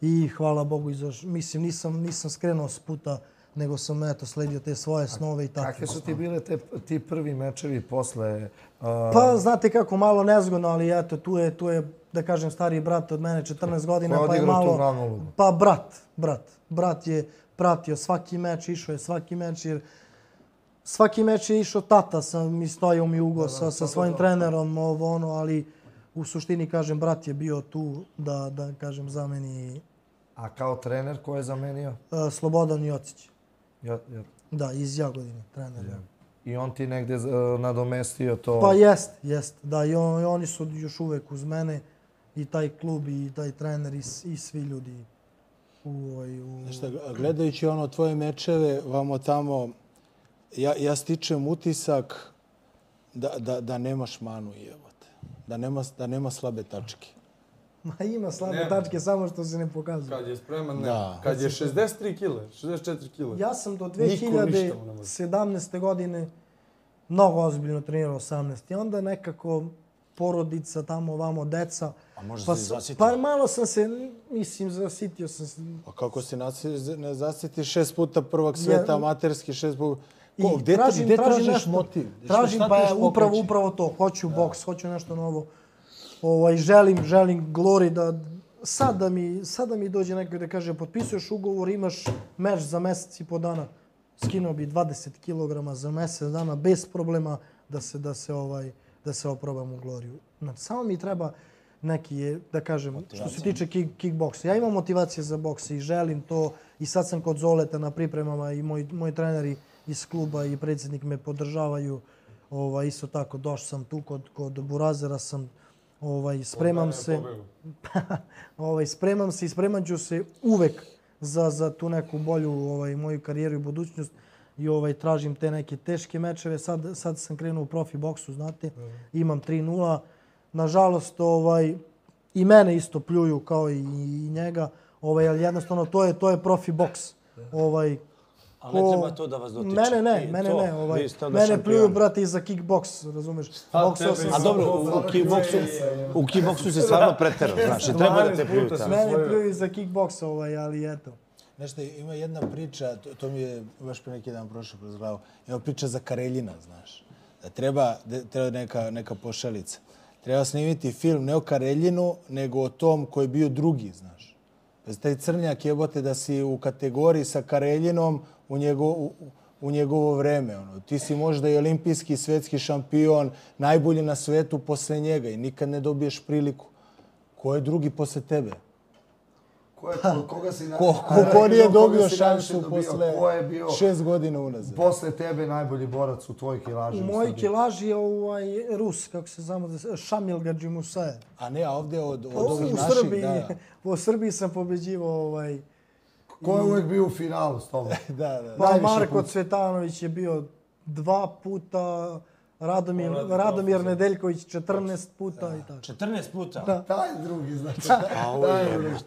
I hvala Bogu, izaš, mislim, nisam, nisam skrenuo s puta nego sam eto sledio te svoje snove i tako. Kakve su ti bile te, ti prvi mečevi posle... Uh, Pa znate kako, malo nezgodno, ali eto, tu je, tu je, da kažem, stariji brat od mene, 14 godina, Ko je pa je malo... Pa brat, brat. Brat je pratio svaki meč, išao je svaki meč, jer svaki meč je išao tata, sam i stojao mi ugo sa, sa svojim trenerom, ovo ono, ali u suštini, kažem, brat je bio tu da, da kažem, zameni a kao trener ko je zamenio? uh, Slobodan Jocić. Ja, ja. Da, iz Jagodine, trener. Ja. I on ti negde uh, nadomestio to... Pa jest, jest. Da, i, on, i oni su još uvek uz mene. I taj klub, i taj trener, i, i svi ljudi u, ovaj, u... Znaš šta, gledajući ono tvoje mečeve, vamo tamo, ja, ja stičem utisak da, da, da nemaš manu jebote. Da nema, da nema slabe tačke. Ma ima slabe Ne. tačke, samo što se ne pokazuje. Kad je spreman, ne. Da. Kad je 63 kile, 64 kile. Ja sam do Niko ništa mu ne može. 2017. godine mnogo ozbiljno trenirao 18. I onda nekako porodica, tamo, vamo, deca. A možda pa, si zasitio? Pa malo sam se, mislim, zasitio sam se. Pa kako se ne zasjeti šest puta prvog sveta, Ja- amaterski šest puta... I Ko, gde, tražim, gde tražim tražiš nešto, motiv? Tražim, pa je upravo, upravo to. Hoću boks, hoću nešto novo. Ovaj, želim, želim Glory da sad da mi, sad da mi dođe neko da kaže potpisuješ ugovor, imaš meč za mesec i po dana. Skinuo bi 20 kg za mesec dana bez problema da se da se ovaj da se oprobam u Gloriju. Znači, samo mi treba neki je, da kažem, što se tiče kick, kickboksa. Ja imam motivacije za boks i želim to. I sad sam kod Zoleta na pripremama i moj, moji treneri iz kluba i predsjednik me podržavaju. Ovaj, isto tako, došao sam tu kod, kod Burazera sam, ovaj, spremam se. [LAUGHS] ovaj, spremam se i spremat ću se uvek za, za tu neku bolju ovaj, moju karijeru i budućnost i ovaj tražim te neke teške mečeve. Sad, sad sam krenuo u profi boksu, znate. Imam 3-0. Nažalost, ovaj, i mene isto pljuju kao i, i njega. Ovaj, ali jednostavno to je to je profi boks. Ovaj, Ali ne treba to da vas dotiče. Mene ne, I mene to, ne. Ovaj, mene pljuju, brate, i za kickboks, razumeš? Boksao tebe sam A dobro, u, u kickboksu, u kickboksu se stvarno preterao, znaš, i treba da te 12 pljuju tamo. Mene pljuju za kickboks, ovaj, ali eto. Znaš šta, ima jedna priča, to, to mi je baš pre neki dan prošlo kroz glavu. Ima priča za Kareljina, znaš. Da treba, da treba neka, neka pošalica. Treba snimiti film ne o Kareljinu, nego o tom koji je bio drugi, znaš. Pa taj crnjak jebote da si u kategoriji sa Kareljinom u, njego, u, u njegovo vreme. Ono. Ti si možda i olimpijski, svetski šampion, najbolji na svetu posle njega i nikad ne dobiješ priliku. Ko je drugi posle tebe? Ko je, koga si... Na... Ko, ko, ko nije dobio šansu posle Ko je bio šest godina unazad? posle tebe najbolji borac u tvojoj kilaži? U mojoj kilaži je ovaj Rus, kako se znamo, da Šamil Gadžimusaje. A ne, a ovdje od, od U, ovih u naših, Srbiji, da, u Srbiji sam pobeđivao ovaj, Ko je uvijek bio u finalu s tobom? [LAUGHS] da, da. pa Marko puta. Cvetanović je bio dva puta, Radomir, Radomir Nedeljković 14 puta i tako. 14 puta? Da. Taj drugi, znači.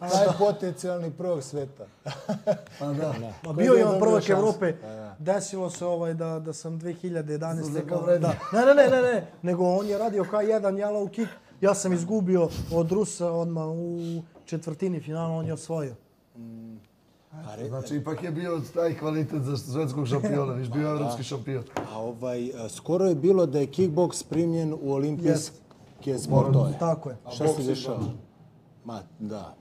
Najpotencijalni prvog sveta. [LAUGHS] Pa da. Ma Ko bio je on prvak? Evrope. Desilo se ovaj da, da sam 2011. Suza kao-. Da. Ne, ne, ne, ne, ne. Nego on je radio kao jedan yellow kick. Ja sam izgubio od Rusa odmah u četvrtini finala, on je osvojio. Znači, ipak je bio taj kvalitet za svetskog šampiona, viš bio evropski šampion. A ovaj, a, skoro je bilo da je kickboks primljen u olimpijske sportove. Tako je. Šta se dešava? Ma, da.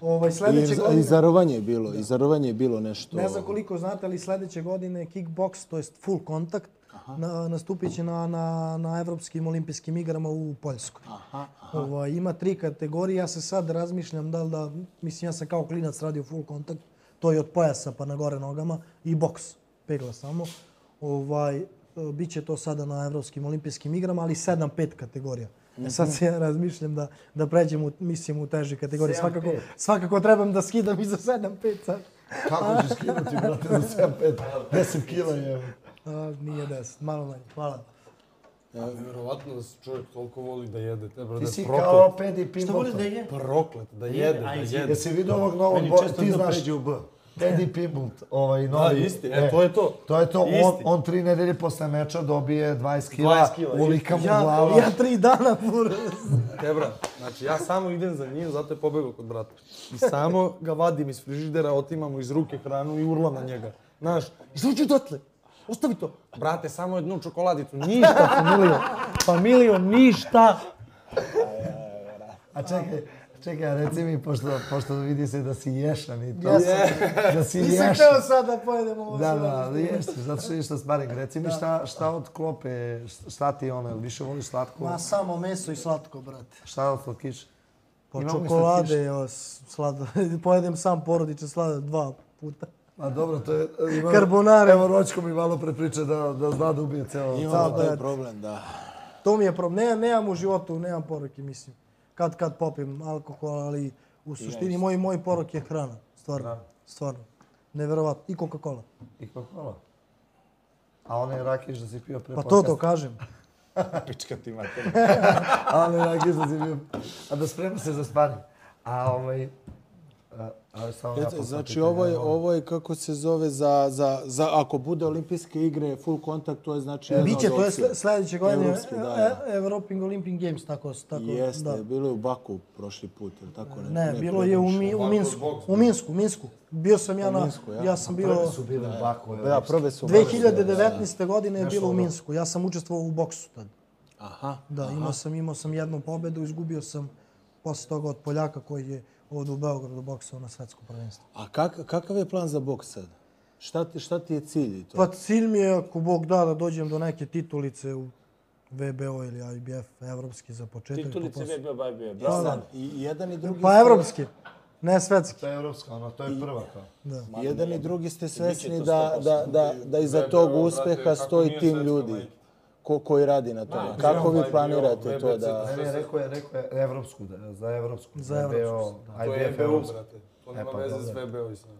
Ovaj, I, sledeće i godine, zarovanje je bilo, i zarovanje je bilo nešto... ne znam koliko znate, ali sledeće godine kickbox, to jest full kontakt, na, nastupit će na, na, na Evropskim olimpijskim igrama u Poljskoj. Aha, Ovaj, ima tri kategorije, ja se sad razmišljam da li da, mislim ja sam kao klinac radio full kontakt, to je od pojasa pa na gore nogama i boks, pegla samo. Ovaj, e, Biće to sada na Evropskim olimpijskim igrama, ali 7-5 kategorija. E sad se ja razmišljam da, da pređem u, mislim, u teže kategorije. 7-5. Svakako, svakako trebam da skidam i za 7-5 sad. Kako ćeš skinuti, brate, za 7-5? 10 [LAUGHS] kila je. A, nije 10, malo manje. Hvala. Nevjerovatno da se čovjek toliko voli da jede. Te, bro, Ti da si je kao proklet. Pedi Šta voliš da Pimbolta. je? Proklet, da jede, da jede. Jesi vidio ovog novog, bo- često ti da znaš. Teddy Pimbolt, ovaj Da, novi. isti, e, to je to. To je to, on, Isti. on tri nedelje posle meča dobije 20 kila, 20 kila, ulika mu Ja, glava. ja tri dana pur. Tebra, znači ja samo idem za njim, zato je pobegao kod brata. I samo ga vadim iz frižidera, otimam mu iz ruke hranu i urlam na njega. Znaš, izađi odatle. Ostavi to. Brate, samo jednu čokoladicu. Ništa, familijo. Familijo, ništa. A čekaj, čekaj, reci mi, pošto, pošto vidi se da si ješan i to. Sam, Da si nisam ješan. hteo sad da pojedem ovo Da, da, ali jesi, zato što išta sparing. Reci mi šta, šta od klope, šta ti ono, više voliš slatko? Ma samo meso i slatko, brate. Šta od slatkiša? Po mi čokolade, evo, slado. [LAUGHS] Pojedem sam porodiče slado dva puta. Ma dobro, to je... Ima, Carbonara. Evo, Ročko mi malo pre priče da, da zna da ubije ceo... Imamo Da, taj problem, da. To mi je problem. Ne, nemam u životu, nemam poroke, mislim. Kad kad popim alkohol, ali u suštini moj, moj porok je hrana. Stvarno, stvarno. Neverovatno. I Coca-Cola. I Coca-Cola. A onaj rakiš da si pio pre Pa to to kažem. [LAUGHS] Pička ti mater. [LAUGHS] A onaj rakiš da si pio... A da sprema se za sparing. A ovaj... Ja postavim Znači ovo je, ovo je kako se zove za, za, za ako bude olimpijske igre full kontakt, to je znači jedna Biće, to je sledeće godine Evropski, da, da. e, European Olympic Games, tako, tako Jeste, da. bilo je u Baku prošli put, ili tako ne? Ne, bilo je u, Mi, u Minsku. U Minsku, Minsku. Bio sam ja na, Minsku, ja. ja sam bio... Prvi su bili u Baku. Da, prve su... 2019. godine je bilo u Minsku. Ja sam učestvovao u boksu tad. Aha. Da, imao sam, imao sam jednu pobedu, izgubio sam posle toga od Poljaka koji je ovdje u Beogradu boksao na svetskom prvenstvu. A kak, kakav je plan za boks sad? Šta ti, šta ti je cilj i to? Pa cilj mi je, ako Bog da, da dođem do neke titulice u VBO ili IBF, evropski za početak. Titulice pa posle- VBO. Da, Bravo. da. I jedan i drugi Pa ste- evropski, ne svetski. To je evropska, ono, to je prva kao. Da. Jedan i drugi ste svesni to da, da, da, da iza tog uspeha stoji tim ljudi ko, koji radi na tome. Kako vi planirate to da... Ne, ne, rekao je, rekao je evropsku, da, za evropsku. Za evropsku, VBO, To je EBU, brate. To nema pa, veze s VBO i sve.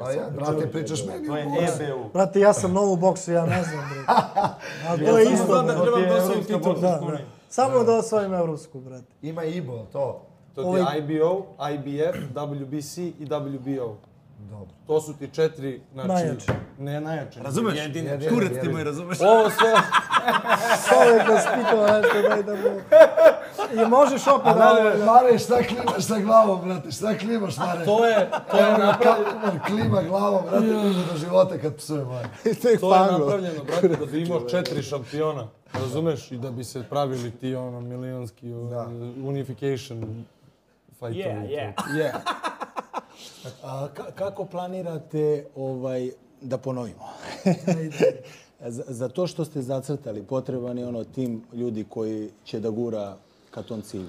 A ja, brate, pričaš meni. To je EBU. Brate, ja sam novo u boksu, ja ne znam, bre. [LAUGHS] Ali to je isto, znam da brate. trebam da osvojim titul. Da, da. Samo da osvojim evropsku, brate. Ima IBO, to. To ti je IBO, IBF, WBC i WBO. Dobro. To su ti četiri, znači... Najjači. Ne najjači. Razumeš? Jedine. Jedini, Kurac ti moj, razumeš? Ovo sve... [LAUGHS] Čovjek vas pitao nešto, daj da mu... I možeš opet da... Mare, Mare, šta klimaš sa glavom, brate? Šta klimaš, Mare? To je, to je napravljeno... Klima glavom, brate, klima do života kad psuje, Mare. [LAUGHS] Tek To je napravljeno, brate, da bi imao četiri šampiona. Razumeš? I da bi se pravili ti ono milionski uh, unification fightovi. Yeah, yeah. Je. A, ka- kako planirate ovaj, da ponovimo? [LAUGHS] za, to što ste zacrtali, potreban je ono tim ljudi koji će da gura ka tom cilju.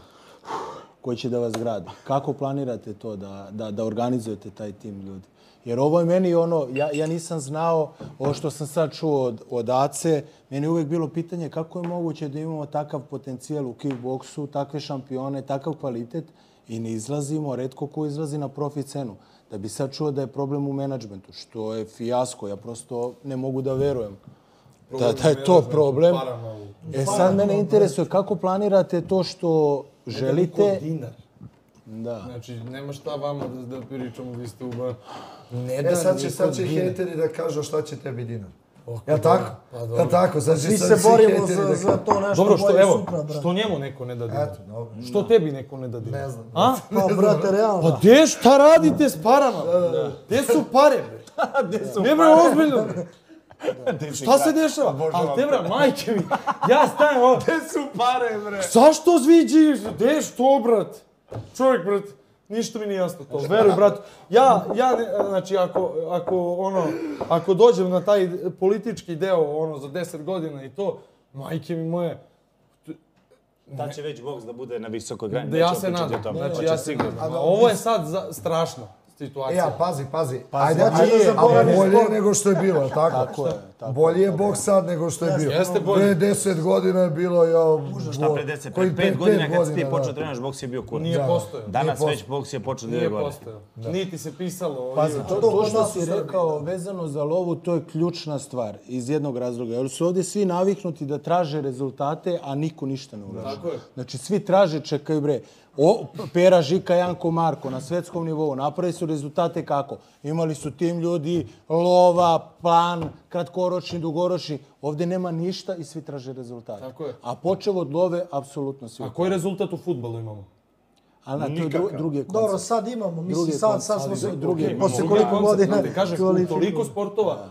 Koji će da vas gradi. Kako planirate to da, da, da organizujete taj tim ljudi? Jer ovo je meni ono, ja, ja nisam znao, ovo što sam sad čuo od, od Ace, meni je uvijek bilo pitanje kako je moguće da imamo takav potencijal u kickboksu, takve šampione, takav kvalitet i ne izlazimo, redko ko izlazi na profi cenu. Da bi sad čuo da je problem u menadžmentu, što je fijasko, ja prosto ne mogu da verujem. Da, da je to problem. E sad mene interesuje kako planirate to što želite. dinar. Da. Znači, nema šta vama da, da pričamo, vi ste u... ba- Ne E, da sad će, niko sad će dinar. hejteri da kažu šta će tebi dinar. Jel tako? Pa dobro. Jel tako? Će Svi se borimo za, da za to nešto Dobro, što, bolje evo, sutra, brate. što njemu neko ne da dinar? Eto, dobro. Što tebi neko ne da dinar? Ne znam. A? Pa, brate, realno. Pa gdje, šta radite s parama? Gdje su pare, bre? [LAUGHS] Ne, bre, ozbiljno, bre. [LAUGHS] Šta se dešava? Ali te, bre, majke mi, ja stajem ovo. Gdje su pare, bre? Zašto zviđiš? Gdje što, brat? Čovjek, brat, ništa mi nije jasno to. Veruj, brat. Ja, ja, ne, znači, ako, ako, ono, ako dođem na taj politički deo, ono, za 10 godina i to, majke mi moje, Tad će već boks da bude na visokoj grani. da ja se nadam. Znači, ja se nadam. Ovo je sad za, strašna E, situacija. a pazi, pazi. Ajde, Hoće ajde, da a zaboraviš bolje nego što je bilo, tako? Tako je, tako Bolje je boks sad nego što je bio. Jeste bolje. Pre 10 godina je bilo, ja... Šta pre deset? koji Pre pet godina kad si ti počeo da. treniraš, boks je bio kurac. Nije postojao. Danas Nije već boks je počeo dvije Nije godine. postojao. Niti se pisalo Pazi, to, to što si rekao vezano za lovu, to je ključna stvar iz jednog razloga. Jer su ovdje svi naviknuti da traže rezultate, a niko ništa ne ulaže. Tako je. Znači, svi traže, čekaju bre, o, Pera, Žika, Janko, Marko na svetskom nivou. Napravili su rezultate kako? Imali su tim ljudi, lova, plan, kratkoročni, dugoročni. Ovdje nema ništa i svi traže rezultate. Tako je. A počeo od love, apsolutno svi. A koji rezultat u futbalu imamo? Ali na, to dru, drugi je Dobro, sad imamo, mislim, sad, sad smo se, drugi je posle koliko godina ali kažeš, u kvalifikovali. toliko sportova,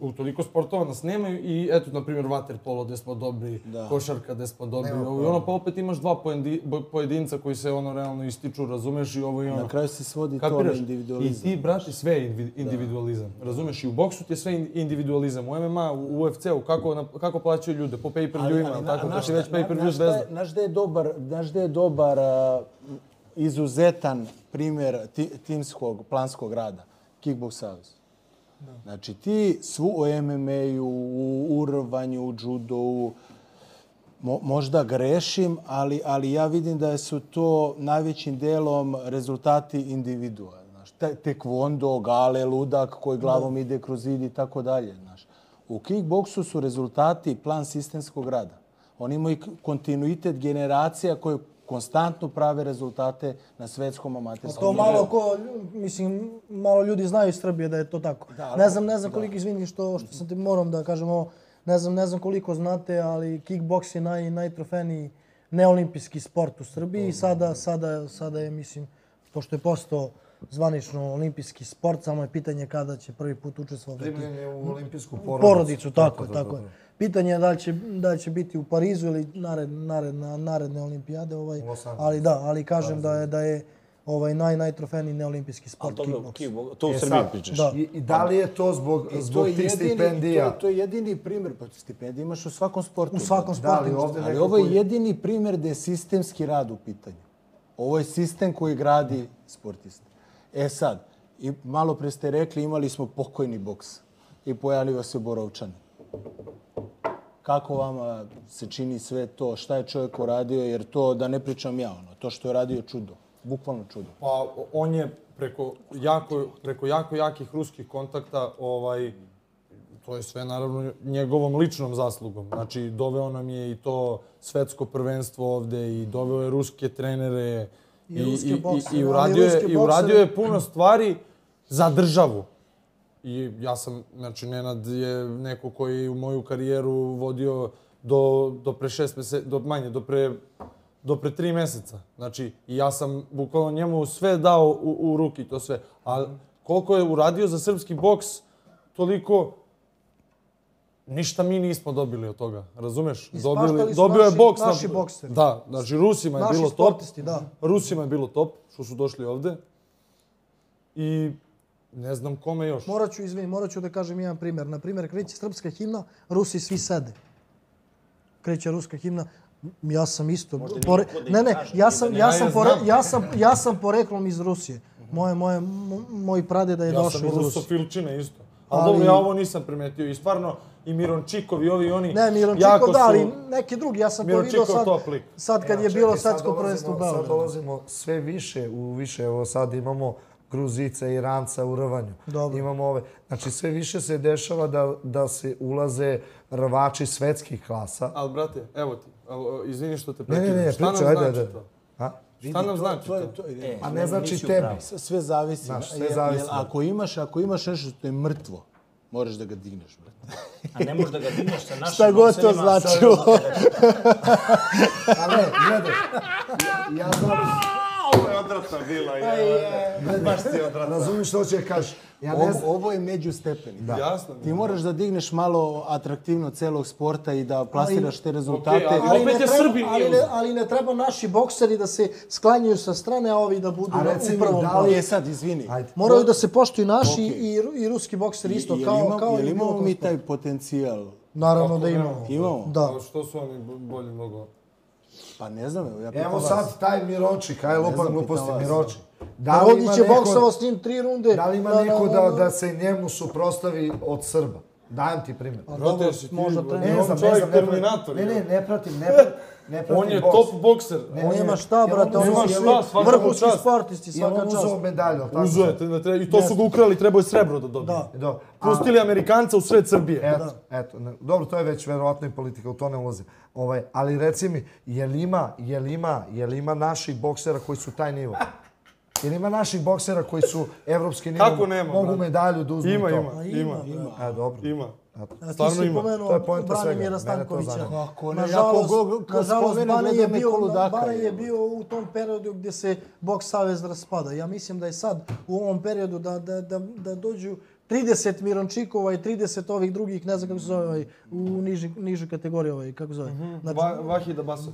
u toliko sportova nas nemaju i eto, na primjer, waterpolo gde smo dobri, košarka gde smo dobri, ovo i ono, pa opet imaš dva pojendi- pojedinca koji se ono realno ističu, razumeš, i ovo i ono. Na kraju se svodi to na Kapiraš? I individualizam. ti, brate, sve je indivi- individualizam. Razumeš? I u boksu ti je sve in- individualizam. U MMA, u UFC-u, kako, na- kako plaćaju ljude? Po pay-per-viewima, ali, tako? Kad si već pay-per-view zvezda. Znaš da je dobar, znaš da je dobar a, izuzetan primjer ti, timskog, planskog rada? Kickbox savez. Znači ti svu o MMA-u, u urvanju, u judovu, mo, možda grešim, ali, ali ja vidim da su to najvećim delom rezultati individua. Znaš, te, tekvondo, gale, ludak koji glavom ide kroz zid i tako dalje. Znaš. U kickboksu su rezultati plan sistemskog rada. Oni imaju kontinuitet generacija koje konstantno prave rezultate na svetskom amaterskom To malo ko, mislim, malo ljudi znaju iz Srbije da je to tako. ne znam, ne znam koliko, izvini što, što sam ti moram da kažem ovo, ne znam, ne znam koliko znate, ali kickboks je naj, najtrofeniji neolimpijski sport u Srbiji i sada, sada, sada je, mislim, pošto je postao zvanično olimpijski sport, samo je pitanje kada će prvi put učestvovati Primljen je u olimpijsku porodicu. porodicu, tako, je, tako je. Pitanje je da li će, da li će biti u Parizu ili nared, naredna, naredne olimpijade, ovaj, ali da, ali kažem da je da je ovaj naj najtrofejniji neolimpijski sport to, kickboks. to u E Srbiji pričaš. Da. I, I da li je to zbog, I zbog je tih jedini- stipendija? To, to je jedini primjer, pa stipendije imaš u svakom sportu. U svakom Da, ali sportu. ovde Ali ovo je koji- jedini primjer gde je sistemski rad u pitanju. Ovo je sistem koji gradi sportiste. E sad, i malo pre ste rekli, imali smo pokojni boks i pojavio se Borovčani. Kako vama se čini sve to? Šta je čovjek uradio? Jer to, da ne pričam ja, ono, to što je radio čudo. Bukvalno čudo. Pa on je preko jako, preko jako jakih ruskih kontakta, ovaj, to je sve naravno njegovom ličnom zaslugom. Znači, doveo nam je i to svetsko prvenstvo ovde i doveo je ruske trenere I i, i, i, ali uradio, je, i uradio je puno stvari za državu. I ja sam, znači, Nenad je neko koji u moju karijeru vodio do, do pre šest mese, do manje, do pre, do pre tri meseca. Znači, i ja sam bukvalno njemu sve dao u, u ruki, to sve. A koliko je uradio za srpski boks, toliko ništa mi nismo dobili od toga, razumeš? Su dobio je naši- boks. naši bokseri. Da, znači Rusima je Naši bilo top. sportisti, da. Rusima je bilo top, što su došli ovde. I ne znam kome još. Morat ću, izvini, morat ću da kažem jedan primjer. Na primjer, kreće srpska himna, Rusi svi sede. Kreće ruska himna, ja sam isto. Pore... Ne, ne, ja sam, ja, sam ja pore... ja, sam, ja sam poreklom iz Rusije. Moje, moje, mo- moj pradeda je Ja došao sam iz Rusije. rusofilčina isto. Ali, Ali- dobro, ja ovo nisam primetio. I stvarno, i Mirončikov i ovi oni... Ne, Miron jako Čikov, da, su- ali neki drugi. Ja sam to Miron vidio Čikov sad, top lik. sad kad Evo, je bilo svetsko prvenstvo u dolazimo- Sad Beogradu. dolazimo sve više u više. Evo sad imamo Gruzica i Iranca u rvanju. Dobro. Imamo ove. Znači sve više se dešava da, da se ulaze rvači svetskih klasa. Ali, brate, evo ti. Evo, izvini što te Ne, ne, prekidam. ne, Šta nam pričaj, ajde, znači ajde. to? A? Šta nam znači to? to? Je, to je, A ne znači tebi. sve zavisi. Znaš, sve Jer- jer zavisi. ako imaš, ako imaš nešto što je mrtvo, moraš da ga digneš, brate. A ne možeš da ga digneš sa [LAUGHS] našim Šta god to značilo. [LAUGHS] A ne, gledaj. Ja, ja znam, Ovo je odvratno bilo. Baš ti odvratno. razumijem što hoće da kažeš. Ja ne Ovo, znam. ovo je među stepeni. Da. Jasno. Ti moraš da digneš malo atraktivno celog sporta i da plasiraš te rezultate. Okej, ali- Ali Opet ne, je treba, Srbin ali, ne, ali ne treba naši bokseri da se sklanjaju sa strane, a ovi da budu A na- reci u prvom da. Ali je sad, izvini. Ajde. Moraju da se poštuju naši Okej. i, i ruski bokseri isto, Jel kao, imamo- kao jel i imamo mi taj potencijal? Naravno da imamo. Imamo? Da. Što su oni bo- bolji mnogo? Pa ne znam, evo ja pitam Evo vas. sad taj Miročik, aj znam, gluposti. Miročik. Da Da li ima Rodić je neko, boksovao s njim tri runde. da li ima neko da, da se njemu suprostavi od Srba? Dajem ti primjer. Pa Brate, dobro, ti- možda ne trener. Ne on znam, ne čovjek ne. Terminator, Ne, je. ne, ne pratim, ne pratim, ne [LAUGHS] pratim On je boks. top bokser. Ne, On nema ne. šta, brate, ima su šta, svaka vrhunski čast. sportisti, svaka on uzeo čast. medalju, tako? Uzeo je, i to su ga ukrali, trebao je srebro da dobije. Da. Dobro. A- Pustili Amerikanca u sred Srbije. Eto, eto. Ne, dobro, to je već verovatno i politika, u to ne ulazim. Ovaj, ali reci mi, je li ima, je li ima, je li ima naših boksera koji su taj nivo? [LAUGHS] Je li ima naših boksera koji su evropski nivo? Kako nema, Mogu brate? medalju da uzmu Ima, to? ima, ima. ima. A, dobro. Ima. Ti Stvarno si ima. pomenuo To je poenta svega. Branimira Stankovića. Kako ne, Nažalost, spomene, Bane je bio, Bane je bio u tom periodu gdje se boks savez raspada. Ja mislim da je sad u ovom periodu da, da, da, da dođu 30 Mirončikova i 30 ovih drugih, ne znam kako se zove, ovaj, u niži, nižu kategoriju, ovaj, kako zove. Znači, Va, Vahida Basov.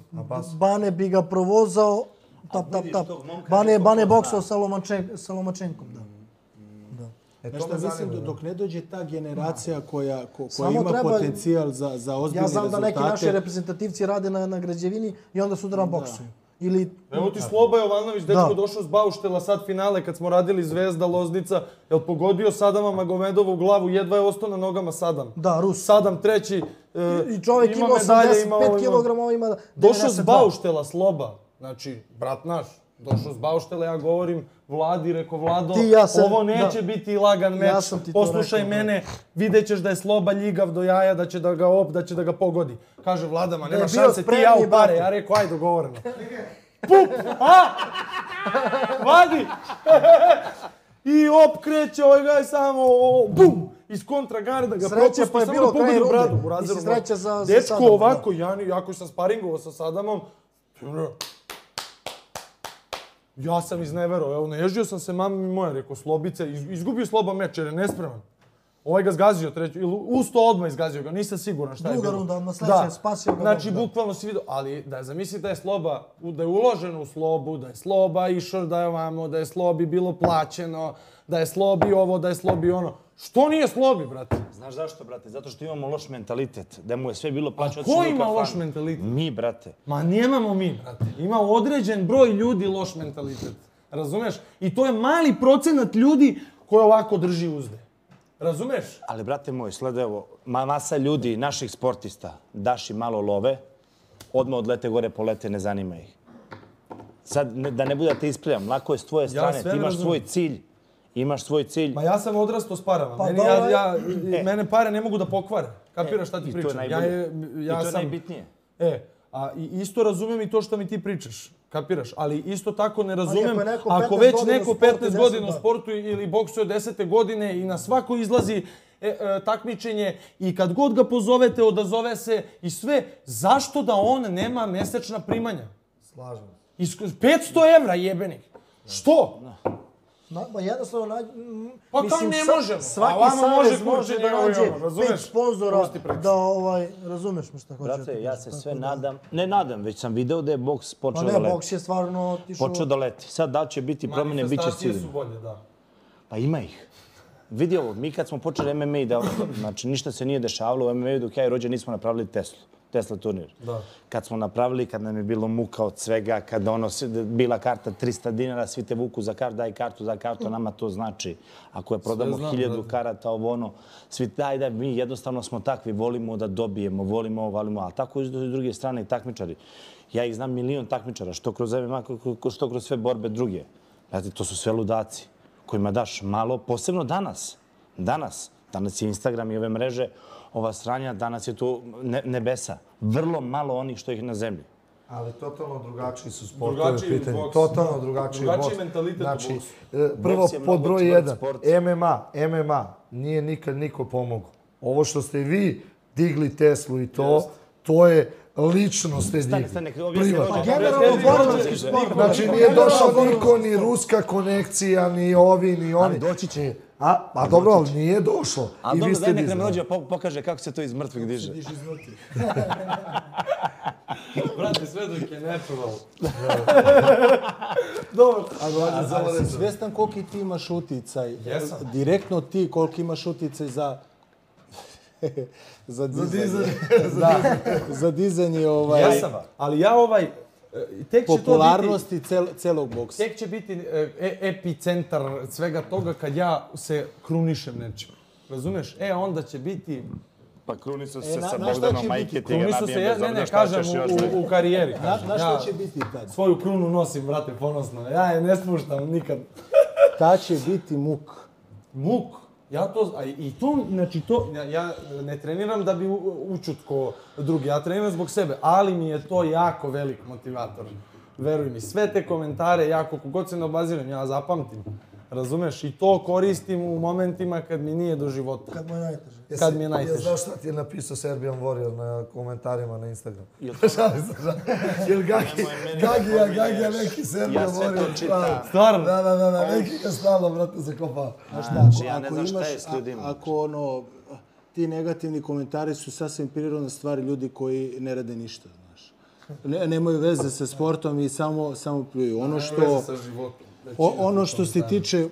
Bane bi ga provozao, tap, tap, tap. Bane, Bane je boksao sa Lomačen, sa Lomačenkom, da. E, Znaš to šta, me mislim, zanima. dok ne dođe ta generacija koja, ko, koja Samo ima treba- potencijal za, za ozbiljne Ja znam da rezultate. neki naši reprezentativci rade na, na građevini i onda sutra boksuju. Ili Evo ti Sloba Jovanović, dečko Da. došao s Bauštela sad finale kad smo radili Zvezda Loznica, jel pogodio Sadama Magomedova u glavu, jedva je ostao na nogama Sadam. Da, Rus. Sadam treći, e, I čovjek ima ima 85 ovo, ima- kg, ovo ima 92. Došao s Bauštela, Sloba. Znači, brat naš, došao s Bauštela, ja govorim Vladi, reko Vlado, Ti ja se- ovo neće da. biti lagan meč, Ja sam poslušaj rekao, da. mene, vidjet ćeš da je Sloba ljigav do jaja, da će da ga op, da će da ga pogodi. Kaže Vlada, ma Da nema bio šanse, ti ja u pare. Ja rekao, ajde, dogovoreno. Pup, a! Vadi! [LAUGHS] I op, kreće ovaj gaj samo, o, bum! Iz kontra garda ga propusti, pa je bilo pogodi u bradu. Mislim, sreća za- za Dečko ovako, ja, jako sam sparingovao sa Sadamom. Ja sam izneverao, evo, naježio sam se, mama mi moja, rekao, Slobice, iz- izgubio Sloba meč jer je nespreman. Ovaj ga zgazio treći, ili usto odmah izgazio ga, nisam siguran šta je Druga bilo. runda, odmah sledeća, spasio ga Znači, da. bukvalno si vidio, ali da zamisli da je Sloba, da je uloženo u Slobu, da je Sloba išao da je ovamo, da je Slobi bilo plaćeno, da je Slobi ovo, da je Slobi ono. Što nije Slobi, brate? Znaš zašto, brate? Zato što imamo loš mentalitet. Da mu je sve bilo plaćeno. ko ima loš mentalitet? Mi, brate. Ma nemamo mi, brate. Ima određen broj ljudi loš mentalitet. Razumeš? I to je mali procenat ljudi koji ovako drži uzde. Razumeš? Ali, brate moj, slede ovo, ma masa ljudi, naših sportista, daš im malo love, odmah odlete gore, polete, ne zanima ih. Sad, ne, da ne bude da te isplivam, lako je s tvoje strane, sve ti imaš razumem. svoj cilj. Imaš svoj cilj. Ma ja sam odrastao s parama. Pa Meni, ja, ja, mene pare ne mogu da pokvare. Kapiraš šta ti pričam? Ja, ja I to je sam, najbitnije. E, a i isto razumem i to što mi ti pričaš. Kapiraš? Ali isto tako ne ako razumem je neko ako 15 već neko sportu, 15 10, godina u da. sportu ili boksuje 10. godine i na svako izlazi e, e, takmičenje i kad god ga pozovete odazove se i sve, zašto da on nema mesečna primanja? Slažem se. Iz 500 evra jebenik. Što? Na, ma jednostavno, nađ, m, Pa mislim, ne sa- možemo. Svaki A može savez može kurčenje, da nađe pet sponzora da, ovaj, razumeš me šta hoću. da ti Brate, ja kažem, se sve da- nadam, ne nadam, već sam video da je boks Pa počeo ne, da leti. boks je stvarno otišao... Počeo da leti. Sad da će biti promjene, bit će Manifestacije sigurno. su bolje, da. Pa ima ih. Vidi ovo, mi kad smo počeli MMA da, znači ništa se nije dešavalo u MMA dok ja i rođe nismo napravili Teslu. Tesla turnir. Da. Kad smo napravili, kad nam je bilo muka od svega, kad ono, bila karta 300 dinara, svi te vuku za kartu, daj kartu za kartu, nama to znači. Ako je prodamo znam, hiljadu brate. karata, ovo ono, svi daj, daj, mi jednostavno smo takvi, volimo da dobijemo, volimo ovo, volimo, ali tako i s druge strane i takmičari. Ja ih znam milion takmičara, što kroz MMA, što kroz sve borbe druge. Znate, to su sve ludaci kojima daš malo, posebno danas. Danas. Danas je Instagram i ove mreže, ova sranja, danas je tu ne, nebesa. Vrlo malo onih što ih na zemlji. Ali totalno drugačiji su sportovi Drugačiji pitanju. boks. Totalno drugačiji Drugačiji boks. mentalitet Znači, boksu. e, prvo Boks je pod broj jedan, sport. MMA, MMA nije nikad niko pomogao. Ovo što ste vi digli Teslu i to, to je lično ste digli. Stani, stani, objasni rođe. Generalno, rođe. sport. Znači nije došao niko, ni ruska konekcija, ni ovi, ni oni. Ali doći će. A, a dobro, ali nije došlo. A I vi dobro, daj nek nam rođe po- pokaže kako se to iz mrtvih diže. [LAUGHS] Brate, sve dok je natural. [LAUGHS] Dobro. A, a si svjestan koliki ti imaš uticaj? Jesam. Direktno ti koliki imaš uticaj za... [LAUGHS] za dizanje. da, za dizanje ovaj, Jesam, ali ja ovaj, tek će to biti, popularnosti cel, celog boksa. tek će biti e, e, epicentar svega toga kad ja se krunišem nečim. Razumeš? E, onda će biti... Pa kruni su E, se na- sa na šta Bogdanom majke biti? ti ga se, nabijem ja, bez ne, obzira ne, šta kažem ćeš još. u, u, u karijeri. Na, kažem. na šta ja će biti tad? svoju krunu nosim, brate, ponosno. Ja je ne spuštam nikad. Ta će biti muk. Muk. Ja to, a i to, znači to, ja, ja ne treniram da bi u- učut ko drugi, ja treniram zbog sebe, ali mi je to jako velik motivator. Veruj mi, sve te komentare, jako, kogod se ne obaziram, ja zapamtim. Razumeš? I to koristim u momentima kad mi nije do života. Kad mu je najteže. Kad mi je najteže. znaš šta ti je napisao Serbian Warrior na komentarima na Instagramu? Jel [LAUGHS] to- Šalim se, šalim. Jel Gagi, Gagija, neki Serbian Ja sve to Warrior. čitam. stalno. Stvarno? Da, da, da, da, neki ga stalno, brate, zakopao. Znaš šta, Znači, ako, ja ne ako znam šta je s ljudima. a- ako ono, ti negativni komentari su sasvim prirodna stvar ljudi koji ne rade ništa, znaš. Ne, nemaju veze sa sportom i samo, samo pljuju. Ono što, Sa životom. O, ono što se tiče,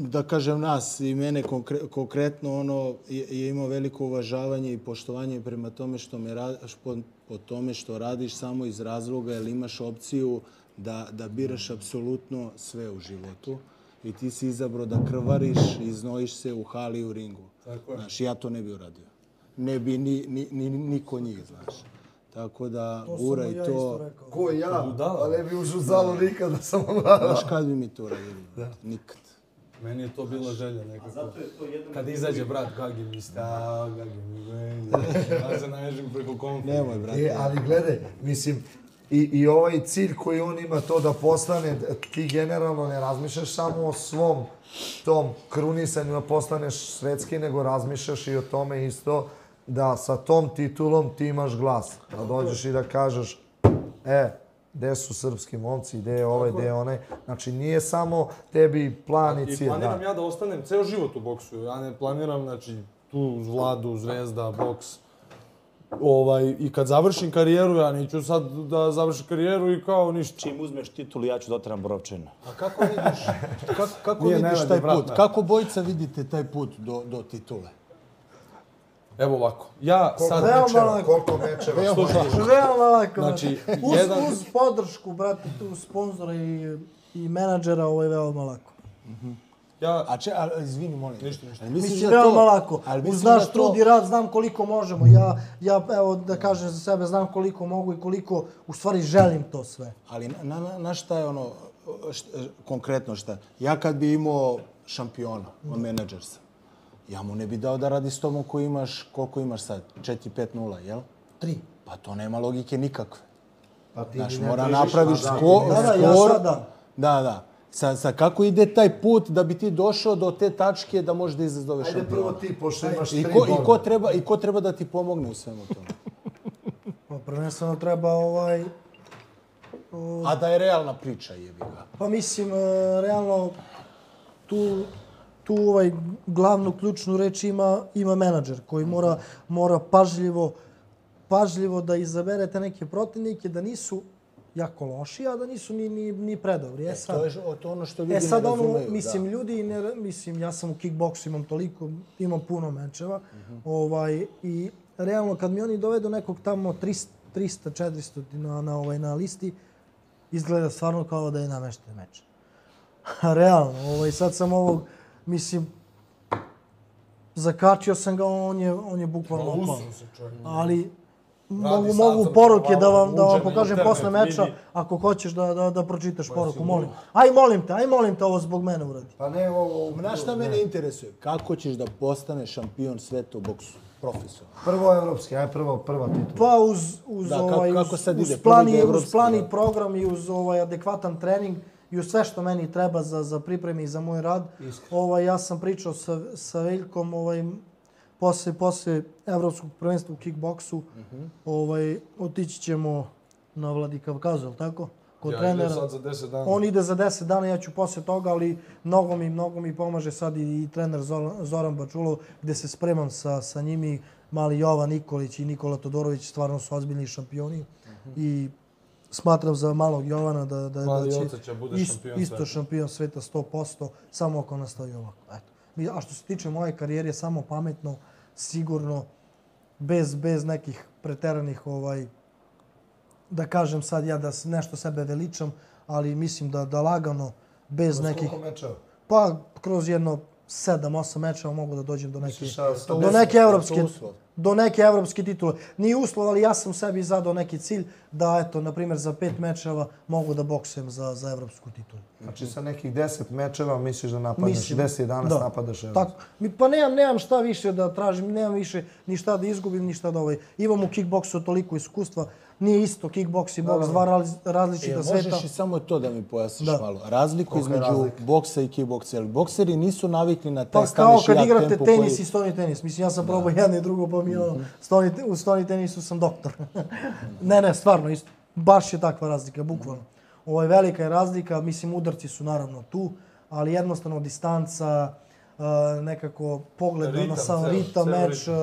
da kažem nas i mene konkre, konkretno, ono, je, je imao veliko uvažavanje i poštovanje prema tome što me radiš, po, po tome što radiš samo iz razloga jer imaš opciju da, da biraš apsolutno sve u životu i ti si izabrao da krvariš i znojiš se u hali i u ringu. Tako je. Znaš, ja to ne bi uradio. Ne bi ni, ni, ni, niko njih, znaš. Tako da, To gura i ja to... Ko ja? Pa ne bi ušao u zalu nikada sam ono... Znaš kad bi mi to uradili? Nikad. Meni je to bila želja nekako. Kad izađe brat Gagi mi sta, Gagi mi venje. Ja se naježim preko konfa. Nemoj, brate. E, ali gledaj, mislim, i, i ovaj cilj koji on ima to da postane, ti generalno ne razmišljaš samo o svom tom krunisanju da postaneš svetski, nego razmišljaš i o tome isto da sa tom titulom ti imaš glas. Da dođeš i da kažeš, e, gde su srpski momci, gde je ovaj, gde je onaj. Znači, nije samo tebi plan i I cilj. planiram Da. ja da ostanem ceo život u boksu. Ja ne planiram, znači, tu uz Vladu, Zvezda, boks. Ovaj, I kad završim karijeru, ja neću sad da završim karijeru i kao ništa. Čim uzmeš titul, ja ću da oteram Borovčina. A kako vidiš, kako, kako Nije vidiš taj put? Kako bojica vidite taj put do, do titule? Evo ovako, ja sad... Veoma Mečeva, lako. koliko mečeva? Slušaj, Veoma lako. Znači, uz, jedan- uz podršku, brate, tu sponzora i, i menadžera, ovo je veoma lako. ja, A če, a, izvini, molim. Ništa, ništa. Mislim, veoma lako. Ali Uz misliš naš da to- trud i rad znam koliko možemo. Ja, ja, evo, da kažem za sebe, znam koliko mogu i koliko, u stvari, želim to sve. Ali na, na, na šta je ono, šta, konkretno šta? Ja kad bi imao šampiona, on menadžer sam, ja mu ne bi dao da radi s tomom koji imaš, koliko imaš sad? 4-5-0, jel? Tri. Pa to nema logike nikakve. Pa ti Znaš, mora napraviš a da, sko, Da, da, ja skor. sad da. Da, da. Sa, sa kako ide taj put da bi ti došao do te tačke da možeš da izazoveš Ajde šampiona? prvo ti, pošto imaš I tri ko, i, ko treba, I ko treba da ti pomogne u svemu tome? [LAUGHS] Pa prvenstveno treba ovaj... A da je realna priča, jebi ga. Pa mislim, e, realno, tu, tu ovaj glavnu ključnu reč ima, ima menadžer koji mora, mora pažljivo, pažljivo da izaberete neke protivnike da nisu jako loši, a da nisu ni, ni, ni predobri. E, sad, To je to ono što ljudi E sad ne ono, razumeju. mislim, da. ljudi, ne, mislim, ja sam u kickboksu, imam toliko, imam puno mečeva, ovaj, i realno kad mi oni dovedu nekog tamo 300, 300 400 na, na, ovaj, na listi, izgleda stvarno kao da je namešten meč. [LAUGHS] realno, ovaj, sad sam ovog, mislim, zakačio sam ga, on je, on je bukvalno opao. Ali mogu, mogu poruke da vam, da vam pokažem internet, posle meča, vidi. ako hoćeš da, da, da pročitaš poruku, molim. Aj, molim te, aj, molim te, ovo zbog mene uradi. Pa ne, ovo... Znaš šta mene interesuje? Kako ćeš da postaneš šampion sveta u boksu? Profesionalno. Prvo evropski, aj prvo, prva titula. Pa uz, uz, Da, kako- ovaj, kako uz, sad uz ide? plan, i, uz evropski, plan i da. program i uz ovaj adekvatan trening i uz sve što meni treba za, za pripreme i za moj rad. Ovaj, ja sam pričao sa, sa Veljkom ovaj, posle, posle evropskog prvenstva u kickboksu. ovaj, otići ćemo na Vladikavkazu, je li tako? Kod Ja trenera. sad za 10 dana. On ide za 10 dana, ja ću posle toga, ali mnogo mi, mnogo mi pomaže sad i, i trener Zoran, Zoran Bačulov, gde se spremam sa, sa njimi. Mali Jovan Nikolić i Nikola Todorović stvarno su ozbiljni šampioni. I smatram za malog Jovana da, da, Mali da će će bude ist- šampion isto šampion sveta 100%, samo ako nastavi ovako. Eto. A što se tiče moje karijere, samo pametno, sigurno, bez, bez nekih preteranih ovaj, da kažem sad ja da nešto sebe veličam, ali mislim da, da lagano, bez nekih, Koliko mečeva? pa kroz jedno 7-8 mečeva mogu da dođem do neke, Misliš, do neke evropske, to uslov? Do neke evropske titule. Nije uslov, ali ja sam sebi zadao neki cilj da, eto, na primjer, za pet mečeva mogu da boksujem za, za evropsku titulu. Znači sa nekih 10 mečeva misliš da napadneš, Mislim, 10-11 da. napadaš evropski. Tako. Mi, pa nemam, nemam šta više da tražim, nemam više ni šta da izgubim, ni šta da ovaj. Imam u kickboksu toliko iskustva nije isto kickboks i boks, dva raz- različita E, sveta. možeš i samo to da mi pojasniš Da. malo. Razliku je između razlika? boksa i kickboksa. Jer bokseri nisu navikli na Pa taj kao staneš kad jak igrate tempo tenis koji... i stoni tenis. Mislim, ja sam probao jedno i drugo, pa mi je ono, stoni, u stoni tenisu sam doktor. [LAUGHS] ne, ne, stvarno, isto. Baš je takva razlika, bukvalno. Ovo je velika je razlika, mislim, udarci su naravno tu, ali jednostavno distanca, uh, nekako pogled na Ritam, sam ceo- ritam, ceo meč, uh,